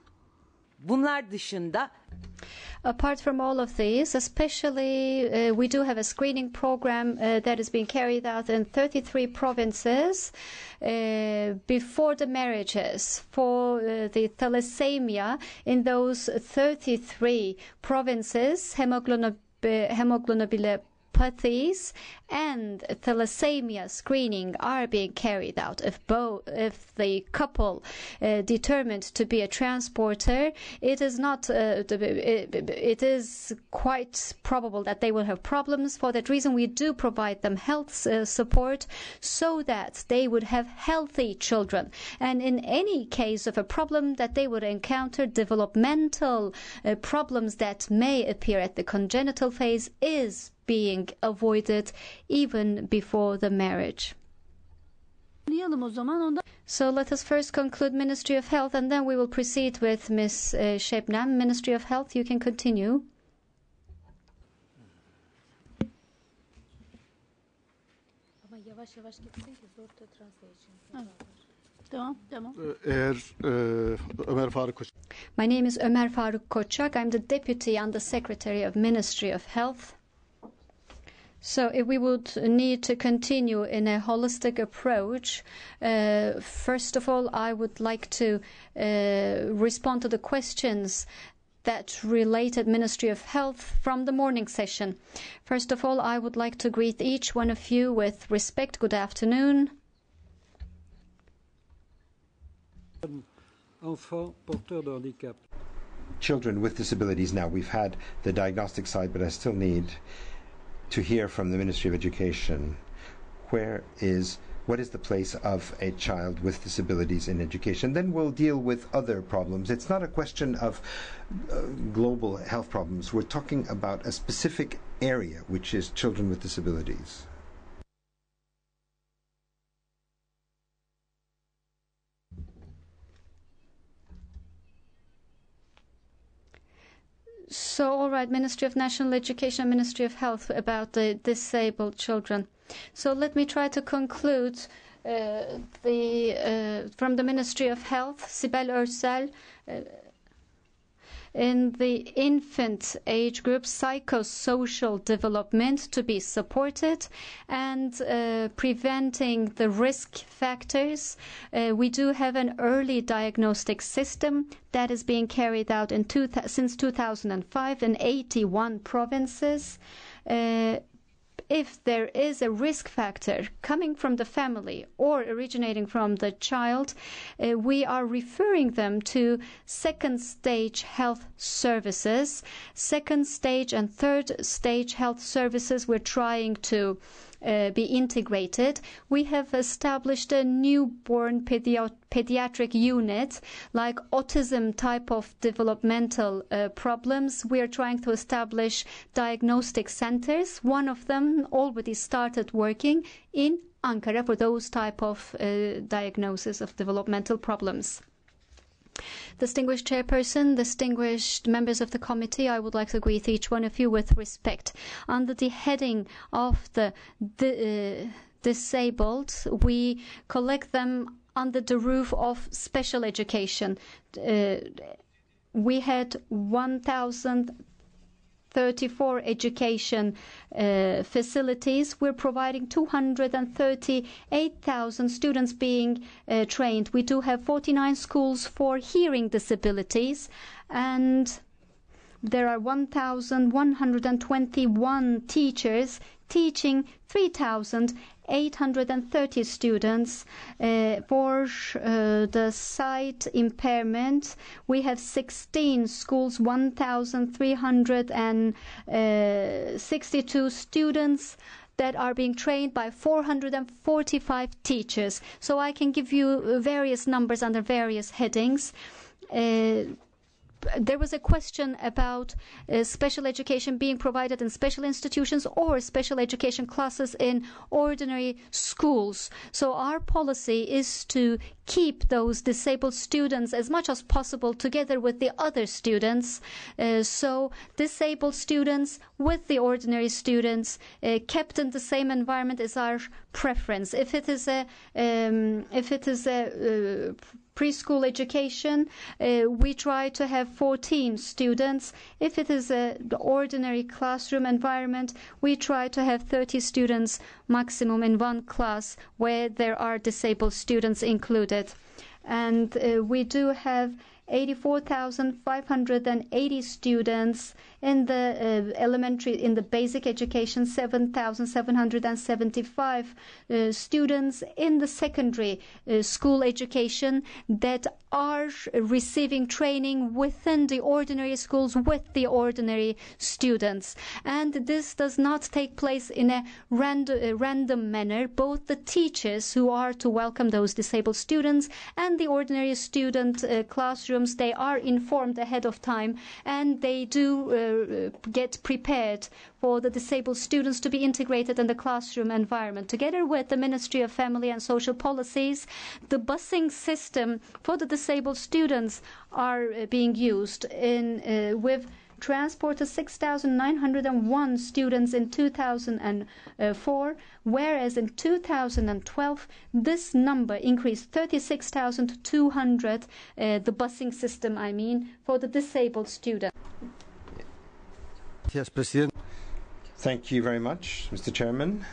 bunlar dışında Apart from all of these, especially uh, we do have a screening program uh, that is being carried out in 33 provinces uh, before the marriages for uh, the thalassemia in those 33 provinces hemoglobin, hemoglobin encephalopathies and thalassemia screening are being carried out. If if the couple uh, determined to be a transporter, it is not. Uh, it, it is quite probable that they will have problems. For that reason, we do provide them health uh, support so that they would have healthy children. And in any case of a problem that they would encounter, developmental uh, problems that may appear at the congenital phase is being avoided even before the marriage. So let us first conclude Ministry of Health and then we will proceed with Ms. Uh, Şebnem. Ministry of Health, you can continue. Tamam, tamam. Eğer Ömer Faruk Koç My name is Ömer Faruk Koçak. I'm the Deputy Under Secretary of Ministry of Health. So if we would need to continue in a holistic approach, uh, first of all, I would like to uh, respond to the questions that related Ministry of Health from the morning session. First of all, I would like to greet each one of you with respect. Good afternoon. Enfants porteurs de handicap. Children with disabilities. Now, we've had the diagnostic side, but I still need to hear from the Ministry of Education where is what is the place of a child with disabilities in education. Then we'll deal with other problems. It's not a question of uh, global health problems. We're talking about a specific area, which is children with disabilities. So, all right, Ministry of National Education, Ministry of Health about the disabled children. So, let me try to conclude uh, the uh, from the Ministry of Health, Sibel Örsel. Uh, in the infant age group, psychosocial development to be supported and uh, preventing the risk factors. Uh, we do have an early diagnostic system that is being carried out since 2005 in 81 provinces. If there is a risk factor coming from the family or originating from the child, uh, we are referring them to second stage health services. Second stage and third stage health services we're trying to be integrated. We have established a newborn pedi pediatric unit, like autism type of developmental uh, problems. We are trying to establish diagnostic centers. One of them already started working in Ankara for those type of uh, diagnosis of developmental problems. Distinguished Chairperson, distinguished members of the committee, I would like to greet each one of you with respect. Under the heading of the, uh, disabled, we collect them under the roof of special education. Uh, we had 1,000 34 education uh, facilities. We're providing 238,000 students being uh, trained. We do have 49 schools for hearing disabilities and there are 1,121 teachers teaching 3,830 students. Uh, for uh, the sight impairment, we have 16 schools, 1,362 students that are being trained by 445 teachers. So I can give you various numbers under various headings. There was a question about uh, special education being provided in special institutions or special education classes in ordinary schools. So our policy is to keep those disabled students as much as possible together with the other students. Uh, so disabled students with the ordinary students uh, kept in the same environment is our preference. If it is a, if it is a preschool education, uh, we try to have 14 students. If it is an ordinary classroom environment, we try to have 30 students maximum in one class where there are disabled students included. And uh, we do have 84,580 students in the uh, elementary, in the basic education, 7,775 uh, students in the secondary uh, school education that are receiving training within the ordinary schools with the ordinary students. And this does not take place in a random, manner. Both the teachers who are to welcome those disabled students and the ordinary student uh, they are informed ahead of time and they do uh, get prepared for the disabled students to be integrated in the classroom environment. Together with the Ministry of Family and Social Policies, the busing system for the disabled students are uh, being used in uh, with transported 6,901 students in 2004, whereas in 2012 this number increased 36,200, uh, the busing system, I mean, for the disabled students. Yes, President. Thank you very much, Mr. Chairman.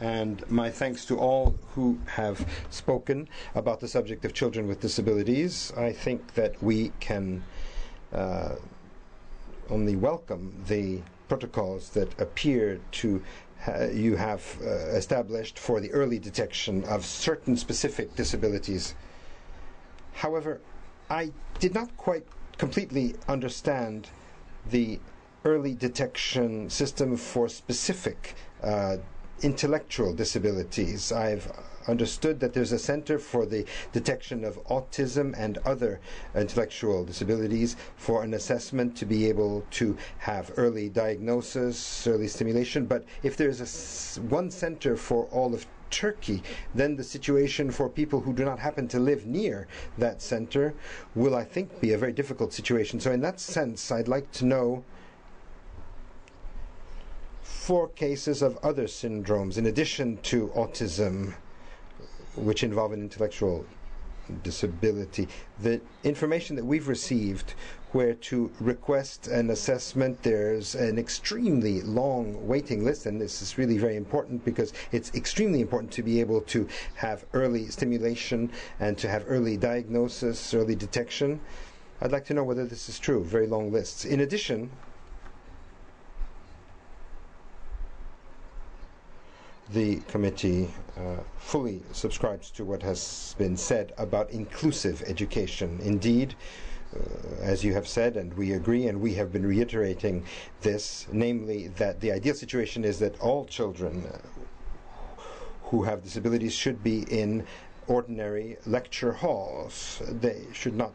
And my thanks to all who have spoken about the subject of children with disabilities. I think that we can uh, only welcome the protocols that appear to ha- you have uh, established for the early detection of certain specific disabilities. However, I did not quite completely understand the early detection system for specific uh, intellectual disabilities. I've understood that there's a center for the detection of autism and other intellectual disabilities for an assessment to be able to have early diagnosis, early stimulation. But if there's a one center for all of Turkey, then the situation for people who do not happen to live near that center will, I think, be a very difficult situation. So, in that sense, I'd like to know for cases of other syndromes, in addition to autism, which involve an intellectual disability, the information that we've received where to request an assessment, there's an extremely long waiting list, and this is really very important because it's extremely important to be able to have early stimulation and to have early diagnosis, early detection. I'd like to know whether this is true, very long lists. In addition, the committee uh, fully subscribes to what has been said about inclusive education. Indeed, uh, as you have said, and we agree, and we have been reiterating this, namely that the ideal situation is that all children uh, who have disabilities should be in ordinary lecture halls. They should not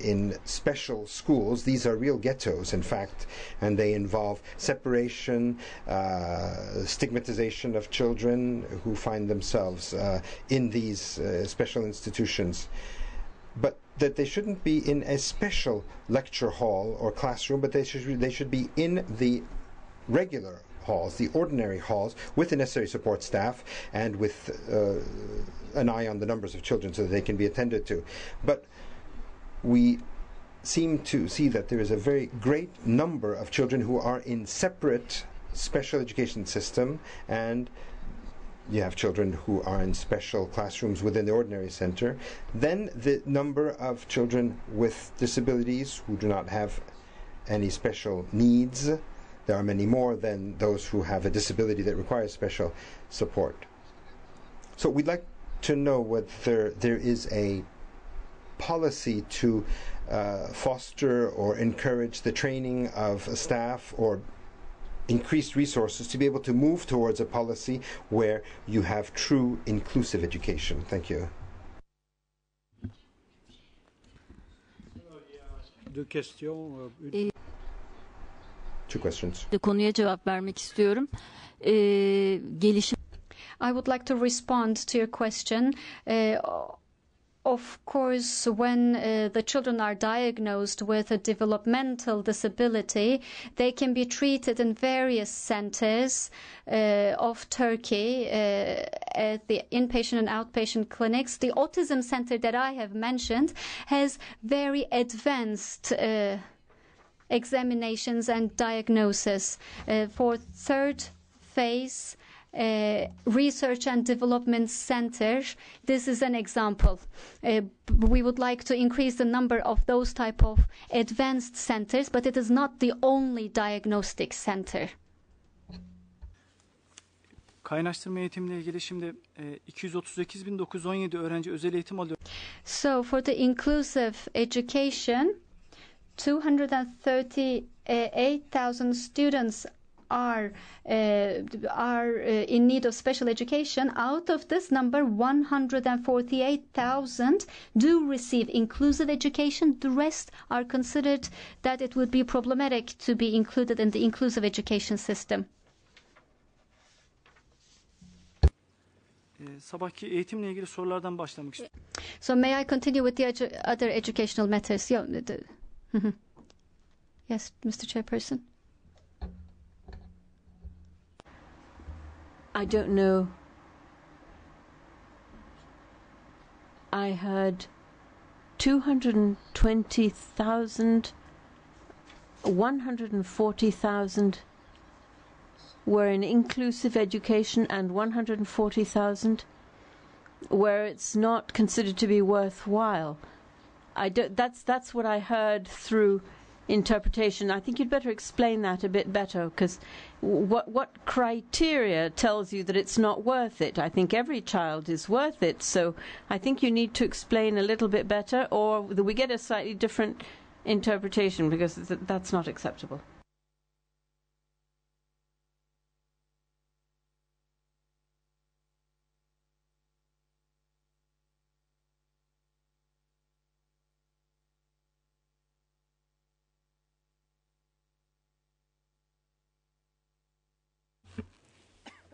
in special schools. These are real ghettos, in fact, and they involve separation, uh, stigmatization of children who find themselves uh, in these uh, special institutions. But that they shouldn't be in a special lecture hall or classroom, but they should they should be in the regular halls, the ordinary halls, with the necessary support staff and with uh, an eye on the numbers of children so that they can be attended to. But we seem to see that there is a very great number of children who are in separate special education system and you have children who are in special classrooms within the ordinary center. Then the number of children with disabilities who do not have any special needs. There are many more than those who have a disability that requires special support. So we'd like to know whether there is a policy to uh, foster or encourage the training of staff or increased resources to be able to move towards a policy where you have true inclusive education. Thank you. Deux questions. euh, une- Two questions. De konuya cevap vermek istiyorum. Ee, gelişim I would like to respond to your question. Uh, of course, when uh, the children are diagnosed with a developmental disability, they can be treated in various centers uh, of Turkey uh, at the inpatient and outpatient clinics. The autism center that I have mentioned has very advanced uh, examinations and diagnosis uh, for third phase Research and Development Center. This is an example. Uh, we would like to increase the number of those type of advanced centers, but it is not the only diagnostic center. Kaynaştırma eğitimle ilgili şimdi e, 238.917 öğrenci özel eğitim alıyor. So for the inclusive education, 238,000 students are uh, are uh, in need of special education. Out of this number, 148,000 do receive inclusive education. The rest are considered that it would be problematic to be included in the inclusive education system. Sabahki eğitimle ilgili sorulardan başlamak istiyorum. So may I continue with the other educational matters? Yeah, the- the- [laughs] yes, Mr. Chairperson. I don't know. I heard 220,000, 140,000 were in inclusive education and 140,000 where it's not considered to be worthwhile. I don't, that's, that's what I heard through interpretation. I think you'd better explain that a bit better because what, what criteria tells you that it's not worth it? I think every child is worth it. So I think you need to explain a little bit better or we get a slightly different interpretation because th- that's not acceptable.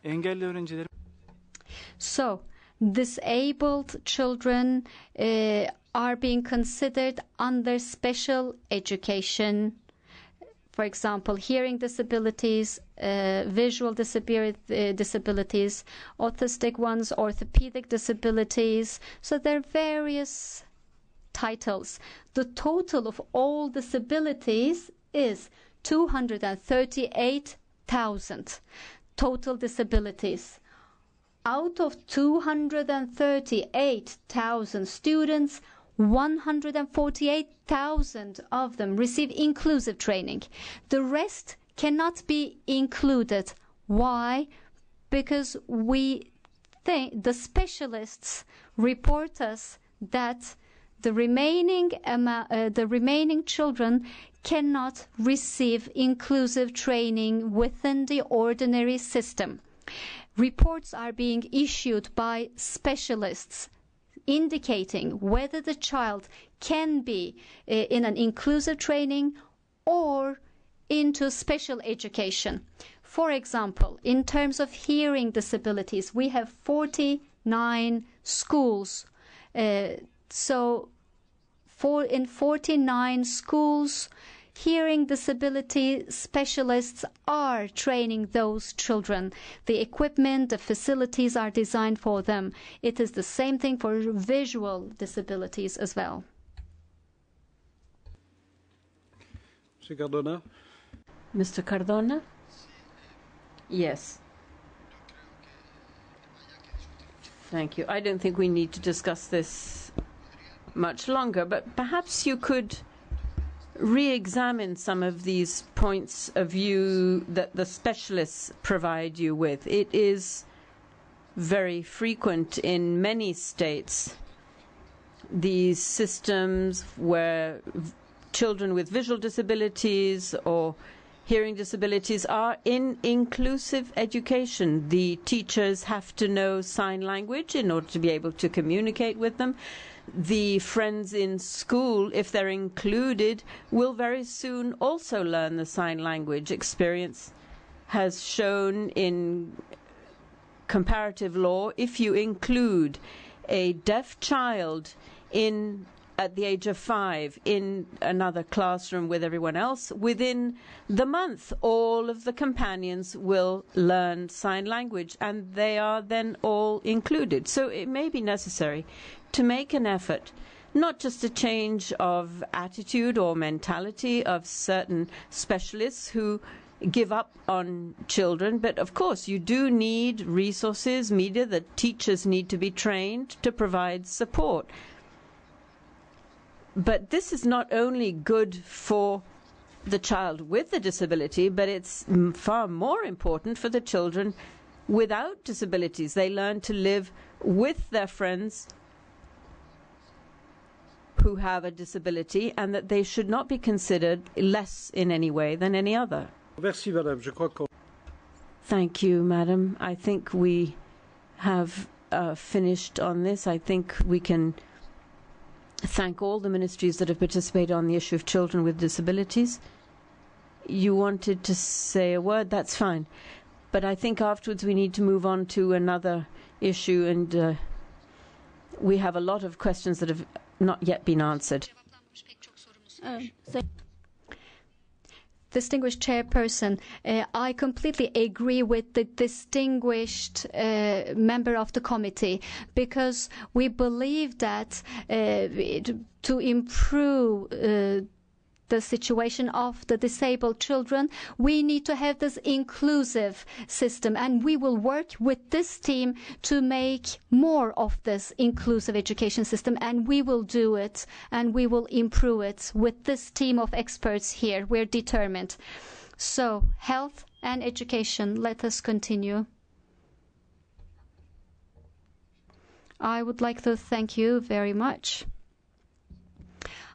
Engelli So, disabled children uh, are being considered under special education. For example, hearing disabilities, uh, visual uh, disabilities, autistic ones, orthopedic disabilities. So there are various titles. The total of all disabilities is 238,000 total disabilities. Out of 238,000 students, 148,000 of them receive inclusive training. The rest cannot be included. Why? Because we think the specialists report us that the remaining uh, the remaining children cannot receive inclusive training within the ordinary system. Reports are being issued by specialists indicating whether the child can be uh, in an inclusive training or into special education. For example, in terms of hearing disabilities, we have 49 schools. Uh, so, for in 49 schools, hearing disability specialists are training those children. The equipment, the facilities are designed for them. It is the same thing for visual disabilities as well. Mr. Cardona? Mr. Cardona? Yes. Thank you. I don't think we need to discuss this much longer, but perhaps you could re examine some of these points of view that the specialists provide you with. It is very frequent in many states, these systems where children with visual disabilities or hearing disabilities are in inclusive education. The teachers have to know sign language in order to be able to communicate with them. The friends in school, if they're included, will very soon also learn the sign language. Experience has shown in comparative law if you include a deaf child in at the age of five in another classroom with everyone else, within the month, all of the companions will learn sign language and they are then all included. So it may be necessary to make an effort, not just a change of attitude or mentality of certain specialists who give up on children, but of course, you do need resources, media, the teachers need to be trained to provide support. But this is not only good for the child with the disability, but it's far more important for the children without disabilities. They learn to live with their friends who have a disability and that they should not be considered less in any way than any other. Merci, madame. Je crois. Thank you, madam. I think we have uh, finished on this. I think we can thank all the ministries that have participated on the issue of children with disabilities. You wanted to say a word? That's fine. But I think afterwards we need to move on to another issue, and uh, we have a lot of questions that have not yet been answered. Distinguished Chairperson, uh, I completely agree with the distinguished uh, member of the committee because we believe that uh, to improve the situation of the disabled children, we need to have this inclusive system and we will work with this team to make more of this inclusive education system and we will do it and we will improve it with this team of experts here. We're determined. So, health and education, let us continue. I would like to thank you very much.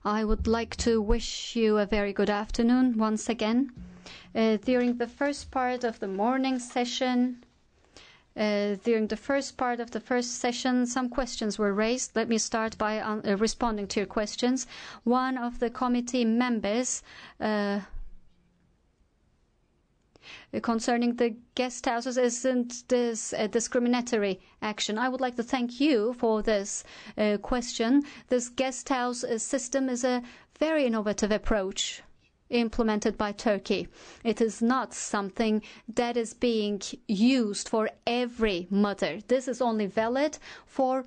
I would like to wish you a very good afternoon once again. Uh, during the first part of the morning session, uh, during the first part of the first session, some questions were raised. Let me start by uh, responding to your questions. One of the committee members concerning the guest houses isn't this a discriminatory action? I would like to thank you for this uh, question. This guest house system is a very innovative approach implemented by Turkey. It is not something that is being used for every mother. This is only valid for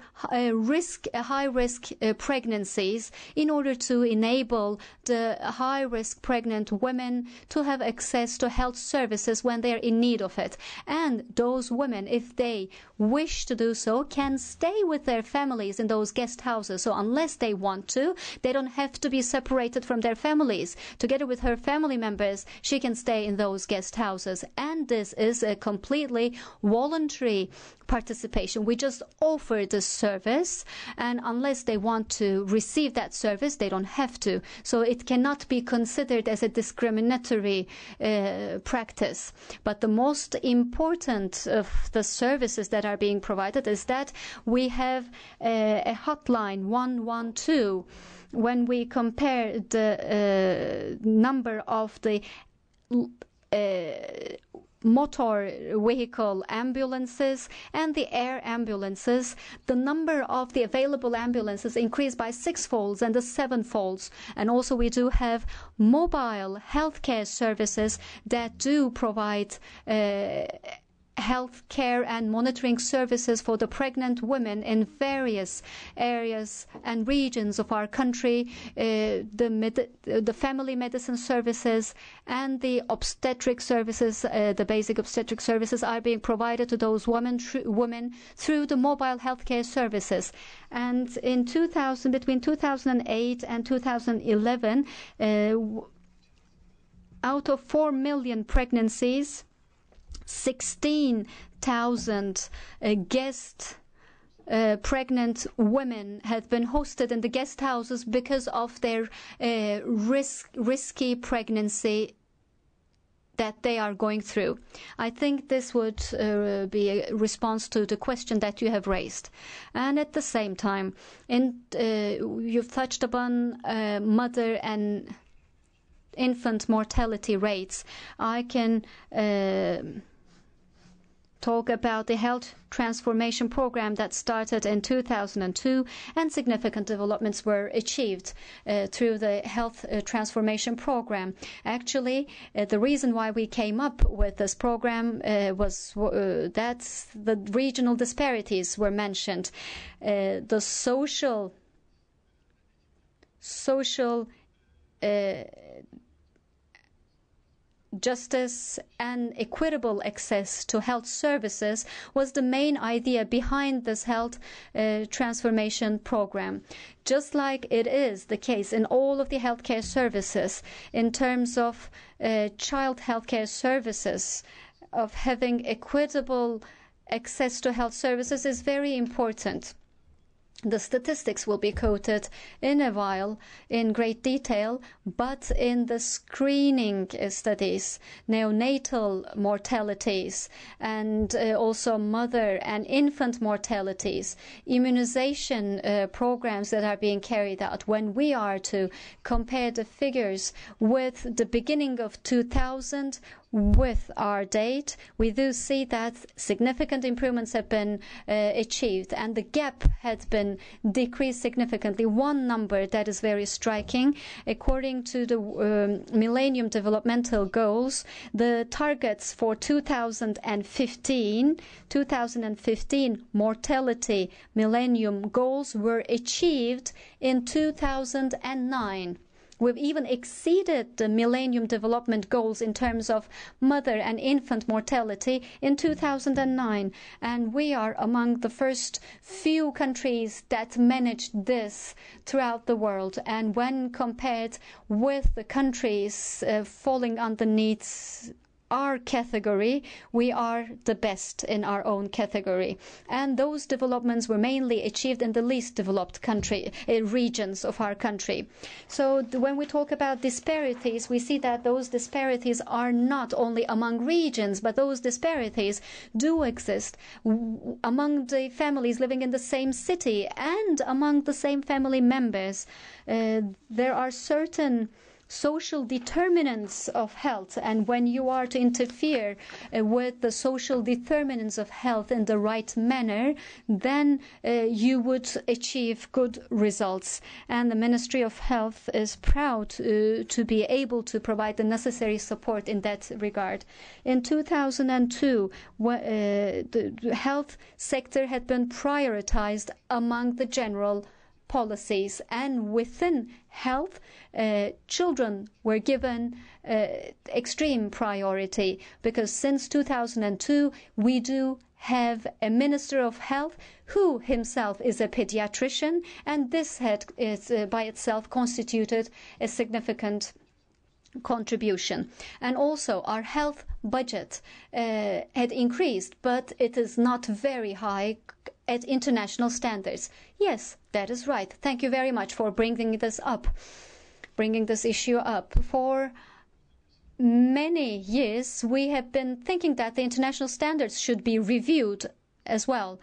risk, uh, high risk uh, pregnancies in order to enable the high risk pregnant women to have access to health services when they are in need of it. And those women, if they wish to do so, can stay with their families in those guest houses. So unless they want to, they don't have to be separated from their families. Together with her family members, she can stay in those guest houses. And this is a completely voluntary participation. We just offer the service, and unless they want to receive that service, they don't have to. So it cannot be considered as a discriminatory uh, practice. But the most important of the services that are being provided is that we have a, a hotline 112 when we compare the uh, number of the uh, motor vehicle ambulances and the air ambulances, the number of the available ambulances increased by sixfolds and the sevenfolds. And also we do have mobile healthcare services that do provide uh, health care and monitoring services for the pregnant women in various areas and regions of our country, uh, the, the family medicine services and the obstetric services, uh, the basic obstetric services are being provided to those women, women through the mobile healthcare services. And in 2000, between 2008 and 2011, uh, out of 4 million pregnancies, 16,000 uh, guest uh, pregnant women have been hosted in the guest houses because of their uh, risk, risky pregnancy that they are going through. I think this would uh, be a response to the question that you have raised. And at the same time, in, uh, you've touched upon uh, mother and infant mortality rates. I can talk about the health transformation program that started in 2002 and significant developments were achieved uh, through the health uh, transformation program. Actually, uh, the reason why we came up with this program uh, was uh, that the regional disparities were mentioned. Uh, the social social justice and equitable access to health services was the main idea behind this health uh, transformation program. Just like it is the case in all of the healthcare services, in terms of uh, child healthcare services, of having equitable access to health services is very important. The statistics will be quoted in a while in great detail, but in the screening studies, neonatal mortalities, and uh, also mother and infant mortalities, immunization uh, programs that are being carried out, when we are to compare the figures with the beginning of 2000, with our date, we do see that significant improvements have been uh, achieved and the gap has been decreased significantly. One number that is very striking, according to the um, Millennium Developmental Goals, the targets for 2015, 2015 mortality millennium goals were achieved in 2009. We've even exceeded the Millennium Development Goals in terms of mother and infant mortality in 2009. And we are among the first few countries that managed this throughout the world. And when compared with the countries uh, falling underneath our category, we are the best in our own category. And those developments were mainly achieved in the least developed country uh, regions of our country. So when we talk about disparities, we see that those disparities are not only among regions, but those disparities do exist among the families living in the same city and among the same family members. Uh, there are certain social determinants of health. And when you are to interfere uh, with the social determinants of health in the right manner then uh, you would achieve good results. And the ministry of health is proud uh, to be able to provide the necessary support in that regard. In 2002 uh, the health sector had been prioritized among the general policies and within health uh, children were given uh, extreme priority because since 2002 we do have a minister of health who himself is a pediatrician and this had is uh, by itself constituted a significant contribution. And also, our health budget had increased, but it is not very high at international standards. Yes, that is right. Thank you very much for bringing this up, bringing this issue up. For many years, we have been thinking that the international standards should be reviewed as well.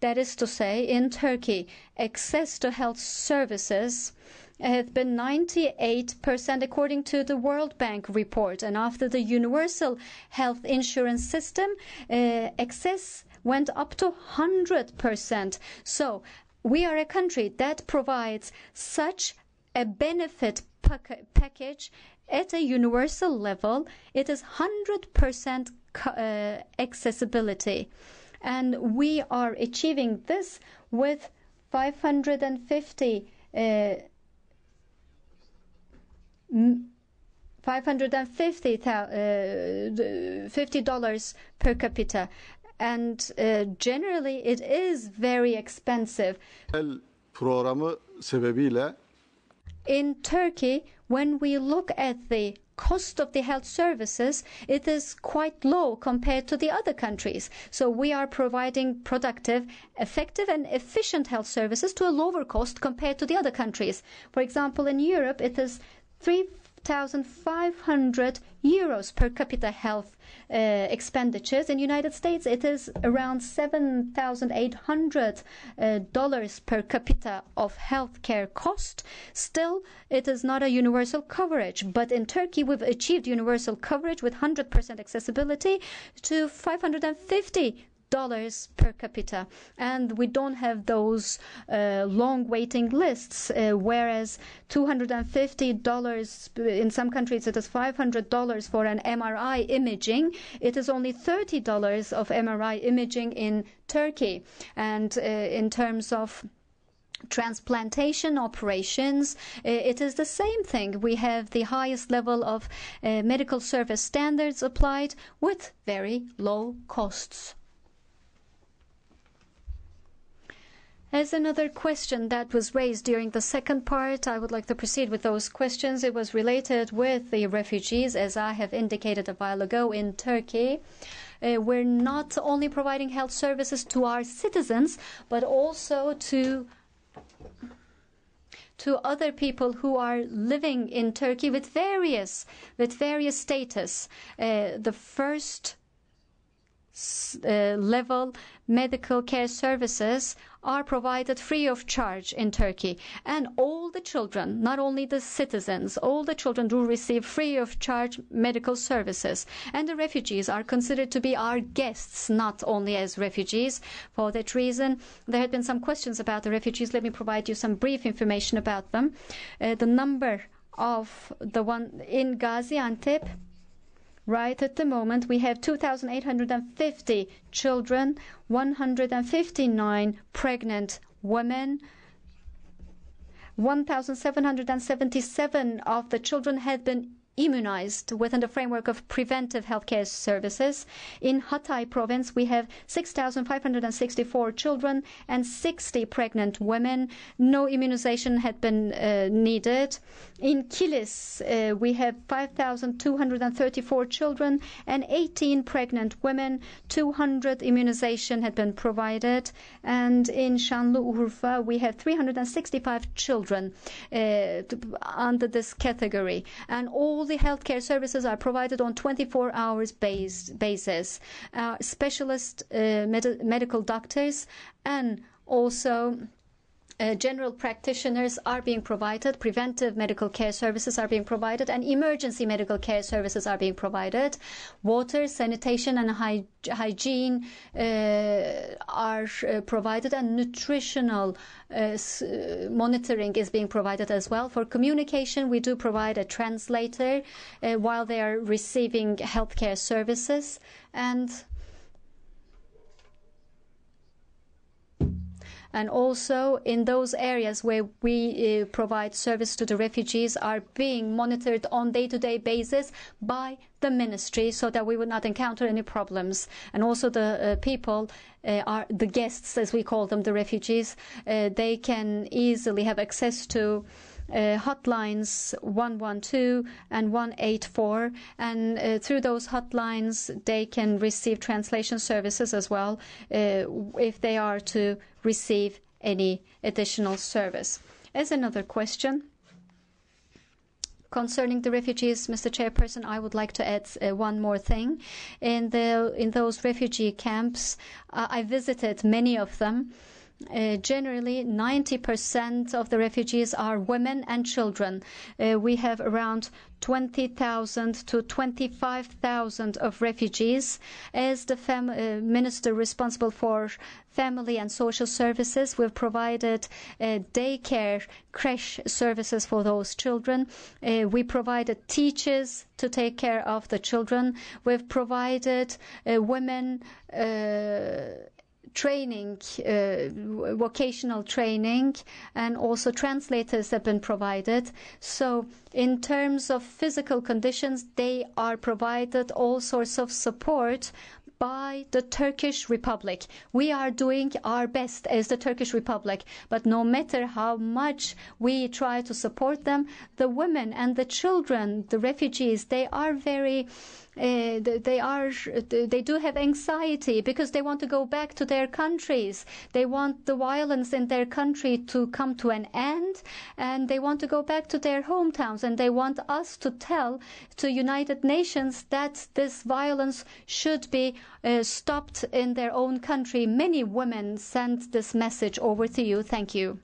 That is to say, in Turkey, access to health services has been 98% according to the World Bank report. And after the universal health insurance system, uh, access went up to 100%. So we are a country that provides such a benefit package at a universal level. It is 100% uh, accessibility. And we are achieving this with 550 uh, 550 uh, dollars per capita and uh, generally it is very expensive. programı sebebiyle in Turkey when we look at the cost of the health services, it is quite low compared to the other countries. So we are providing productive, effective and efficient health services to a lower cost compared to the other countries. For example, in Europe, it is 3,500 euros per capita health uh, expenditures. In the United States, it is around 7,800 uh, dollars per capita of healthcare cost. Still, it is not a universal coverage. But in Turkey, we've achieved universal coverage with 100% accessibility to 550 dollars per capita and we don't have those uh, long waiting lists uh, whereas 250 dollars in some countries it is 500 dollars for an MRI imaging it is only 30 dollars of MRI imaging in Turkey and uh, in terms of transplantation operations, it is the same thing. We have the highest level of medical service standards applied with very low costs. As another question that was raised during the second part, I would like to proceed with those questions. It was related with the refugees, as I have indicated a while ago in Turkey. Uh, we're not only providing health services to our citizens, but also to to other people who are living in Turkey with various with various status. Uh, the first uh, level medical care services are provided free of charge in Turkey. And all the children, not only the citizens, all the children do receive free of charge medical services. And the refugees are considered to be our guests, not only as refugees. For that reason, there had been some questions about the refugees. Let me provide you some brief information about them. Uh, the number of the one in Gaziantep Right at the moment, we have 2,850 children, 159 pregnant women. 1,777 of the children had been immunized within the framework of preventive healthcare services. In Hatay province, we have 6,564 children and 60 pregnant women. No immunization had been uh, needed. In Kilis, uh, we have 5,234 children and 18 pregnant women. 200 immunization had been provided. And in Şanlıurfa, we have 365 children uh, under this category. And all the healthcare services are provided on 24 hours basis. Specialist uh, med medical doctors and also uh, general practitioners are being provided, preventive medical care services are being provided, and emergency medical care services are being provided. Water, sanitation, and hy hygiene uh, are uh, provided, and nutritional uh, uh, monitoring is being provided as well. For communication, we do provide a translator uh, while they are receiving healthcare services, and and also in those areas where we uh, provide service to the refugees are being monitored on day-to-day basis by the ministry so that we would not encounter any problems. And also the uh, people uh, are the guests as we call them the refugees they can easily have access to hotlines 112 and 184 and uh, through those hotlines they can receive translation services as well uh, if they are to receive any additional service. As another question, concerning the refugees, Mr. Chairperson, I would like to add uh, one more thing. In the in those refugee camps, uh, I visited many of them. Uh, generally, 90% of the refugees are women and children. Uh, we have around 20,000 to 25,000 of refugees. As the uh, minister responsible for family and social services, we've provided uh, daycare, creche services for those children. Uh, we provided teachers to take care of the children. We've provided uh, women training, uh, vocational training, and also translators have been provided. So, in terms of physical conditions, they are provided all sorts of support by the Turkish Republic. We are doing our best as the Turkish Republic, but no matter how much we try to support them, the women and the children, the refugees, they are very uh, they are they do have anxiety because they want to go back to their countries. They want the violence in their country to come to an end and they want to go back to their hometowns and they want us to tell to united nations that this violence should be uh, stopped in their own country. Many women sent this message. Over to you. Thank you.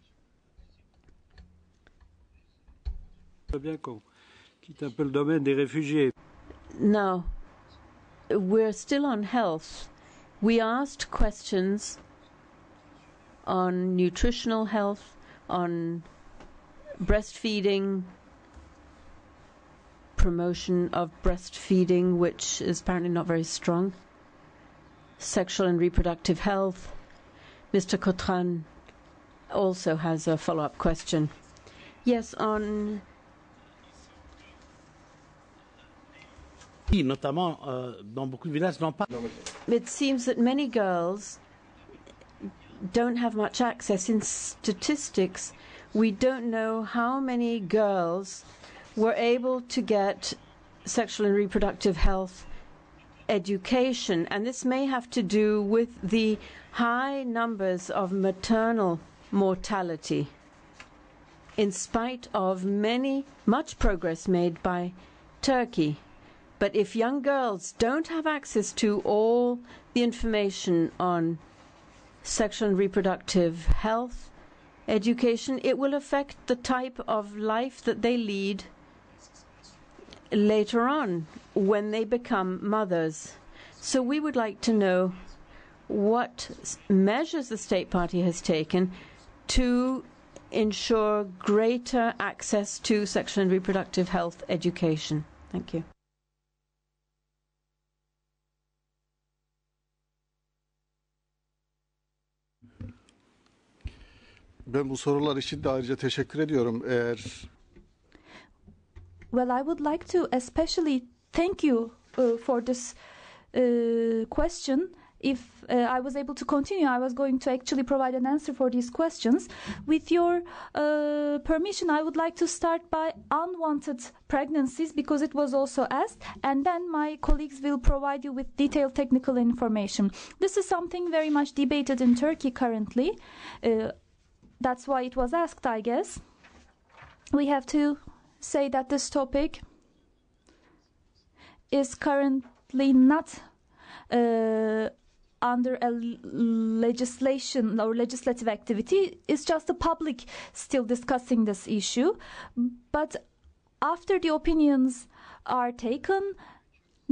Quitte un peu le domaine des réfugiés. Now, we're still on health. We asked questions on nutritional health, on breastfeeding, promotion of breastfeeding, which is apparently not very strong, sexual and reproductive health. Mr. Kotrane also has a follow-up question. Yes, on notamment euh, dans beaucoup de villages n'ont pas. it seems that many girls don't have much access. In statistics, we don't know how many girls were able to get sexual and reproductive health education, and this may have to do with the high numbers of maternal mortality, in spite of many much progress made by Turkey. But if young girls don't have access to all the information on sexual and reproductive health, education, it will affect the type of life that they lead later on when they become mothers. So we would like to know what measures the State Party has taken to ensure greater access to sexual and reproductive health education. Thank you. Ben bu sorular için de ayrıca teşekkür ediyorum. Eğer Well, I would like to especially thank you uh, for this uh, question. If uh, I was able to continue, I was going to actually provide an answer for these questions. With your uh, permission, I would like to start by unwanted pregnancies because it was also asked, and then my colleagues will provide you with detailed technical information. This is something very much debated in Turkey currently. Uh, that's why it was asked, I guess. We have to say that this topic is currently not uh, under a legislation or legislative activity. It's just the public still discussing this issue. But after the opinions are taken,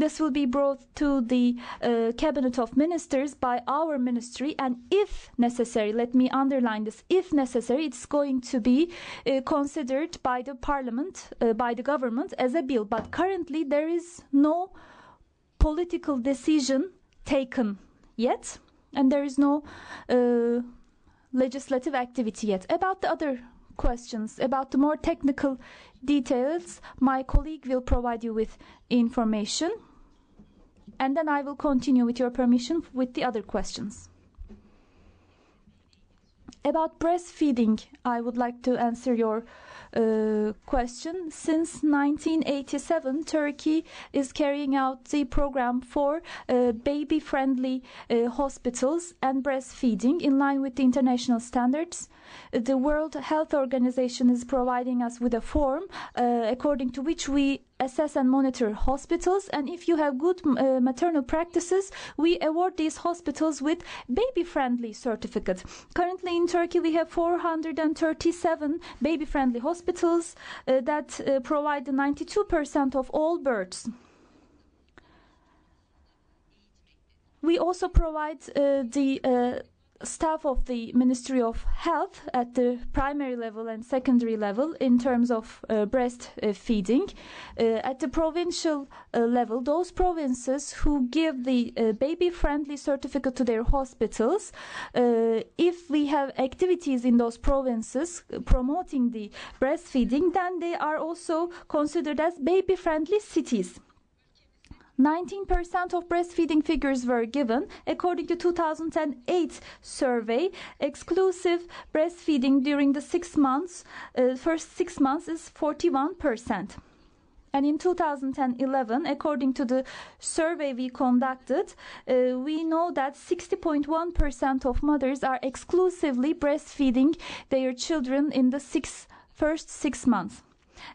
this will be brought to the uh, Cabinet of Ministers by our ministry, and if necessary, let me underline this if necessary, it's going to be uh, considered by the Parliament, uh, by the government as a bill. But currently, there is no political decision taken yet, and there is no uh, legislative activity yet. About the other questions, about the more technical details, my colleague will provide you with information and then I will continue with your permission with the other questions. About breastfeeding, I would like to answer your uh, question. Since 1987, Turkey is carrying out the program for uh, baby friendly uh, hospitals and breastfeeding in line with the international standards. The World Health Organization is providing us with a form uh, according to which we assess and monitor hospitals and if you have good uh, maternal practices we award these hospitals with baby friendly certificate currently in turkey we have 437 baby friendly hospitals uh, that uh, provide 92% of all births. We also provide uh, the uh, staff of the Ministry of Health at the primary level and secondary level in terms of uh, uh. Uh, at the provincial uh, level, those provinces who give the uh, baby friendly certificate to their hospitals, uh, if we have activities in those provinces promoting the breastfeeding, then they are also considered as baby friendly cities. 19% of breastfeeding figures were given according to 2008 survey. Exclusive breastfeeding during the 6 months uh, first 6 months is 41% and in 2011 according to the survey we conducted uh, we know that 60.1% of mothers are exclusively breastfeeding their children in the six, first 6 months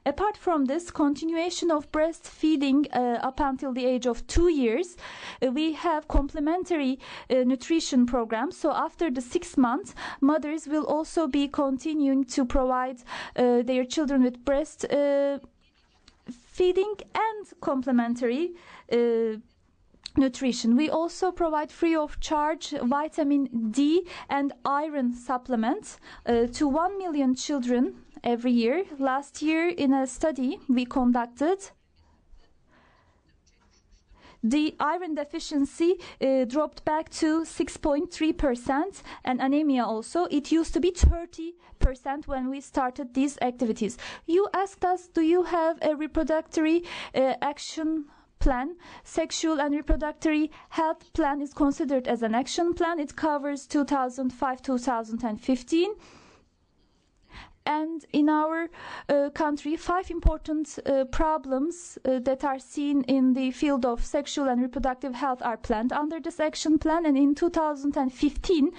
Apart from this, continuation of breastfeeding uh, up until the age of two years, uh, we have complementary uh, nutrition programs. So after the six months, mothers will also be continuing to provide their children with breast feeding and complementary nutrition. We also provide free of charge vitamin D and iron supplements uh, to 1 million children every year. Last year, in a study we conducted, the iron deficiency uh, dropped back to 6.3% and anemia also. It used to be 30% when we started these activities. You asked us, do you have a reproductory uh, action plan. Sexual and reproductive health plan is considered as an action plan. It covers 2005-2015 and in our uh, country five important uh, problems uh, that are seen in the field of sexual and reproductive health are planned under this action plan. And in 2015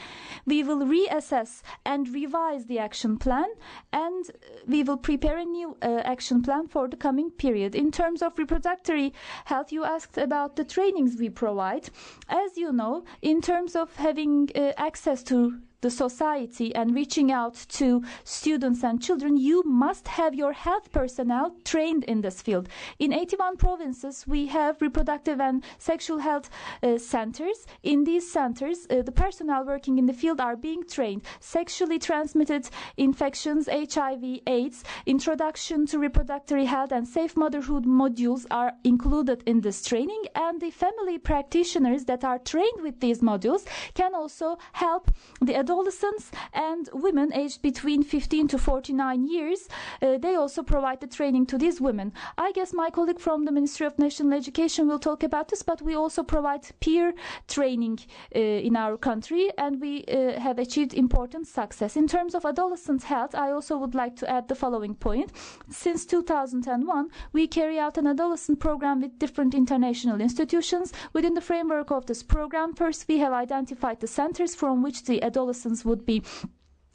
we will reassess and revise the action plan and we will prepare a new uh, action plan for the coming period. In terms of reproductive health you asked about the trainings we provide. As you know in terms of having uh, access to the society and reaching out to students and children, you must have your health personnel trained in this field. In 81 provinces, we have reproductive and sexual health uh, centers. In these centers, uh, the personnel working in the field are being trained. Sexually transmitted infections, HIV, AIDS, introduction to reproductive health, and safe motherhood modules are included in this training. And the family practitioners that are trained with these modules can also help the adolescents and women aged between 15 to 49 years. Uh, they also provide the training to these women. I guess my colleague from the Ministry of National Education will talk about this, but we also provide peer training uh, in our country and we uh, have achieved important success. In terms of adolescent health, I also would like to add the following point. Since 2001, we carry out an adolescent program with different international institutions. Within the framework of this program, first we have identified the centers from which the would be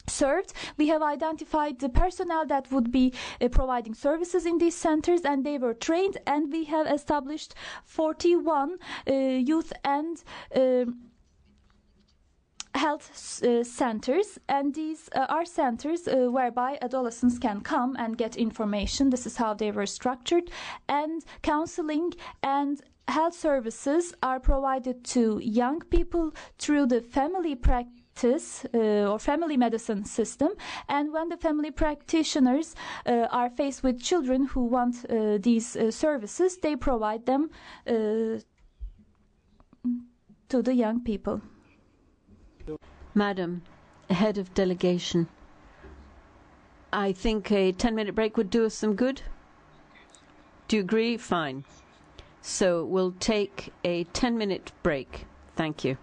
served. We have identified the personnel that would be uh, providing services in these centers and they were trained and we have established 41 uh, youth and uh, health uh, centers and these uh, are centers uh, whereby adolescents can come and get information this is how they were structured and counseling and health services are provided to young people through the family practice uh, or family medicine system and when the family practitioners uh, are faced with children who want uh, these services they provide them to the young people Madam, head of delegation, I think a 10 minute break would do us some good. Do you agree? Fine. So we'll take a 10 minute break. Thank you.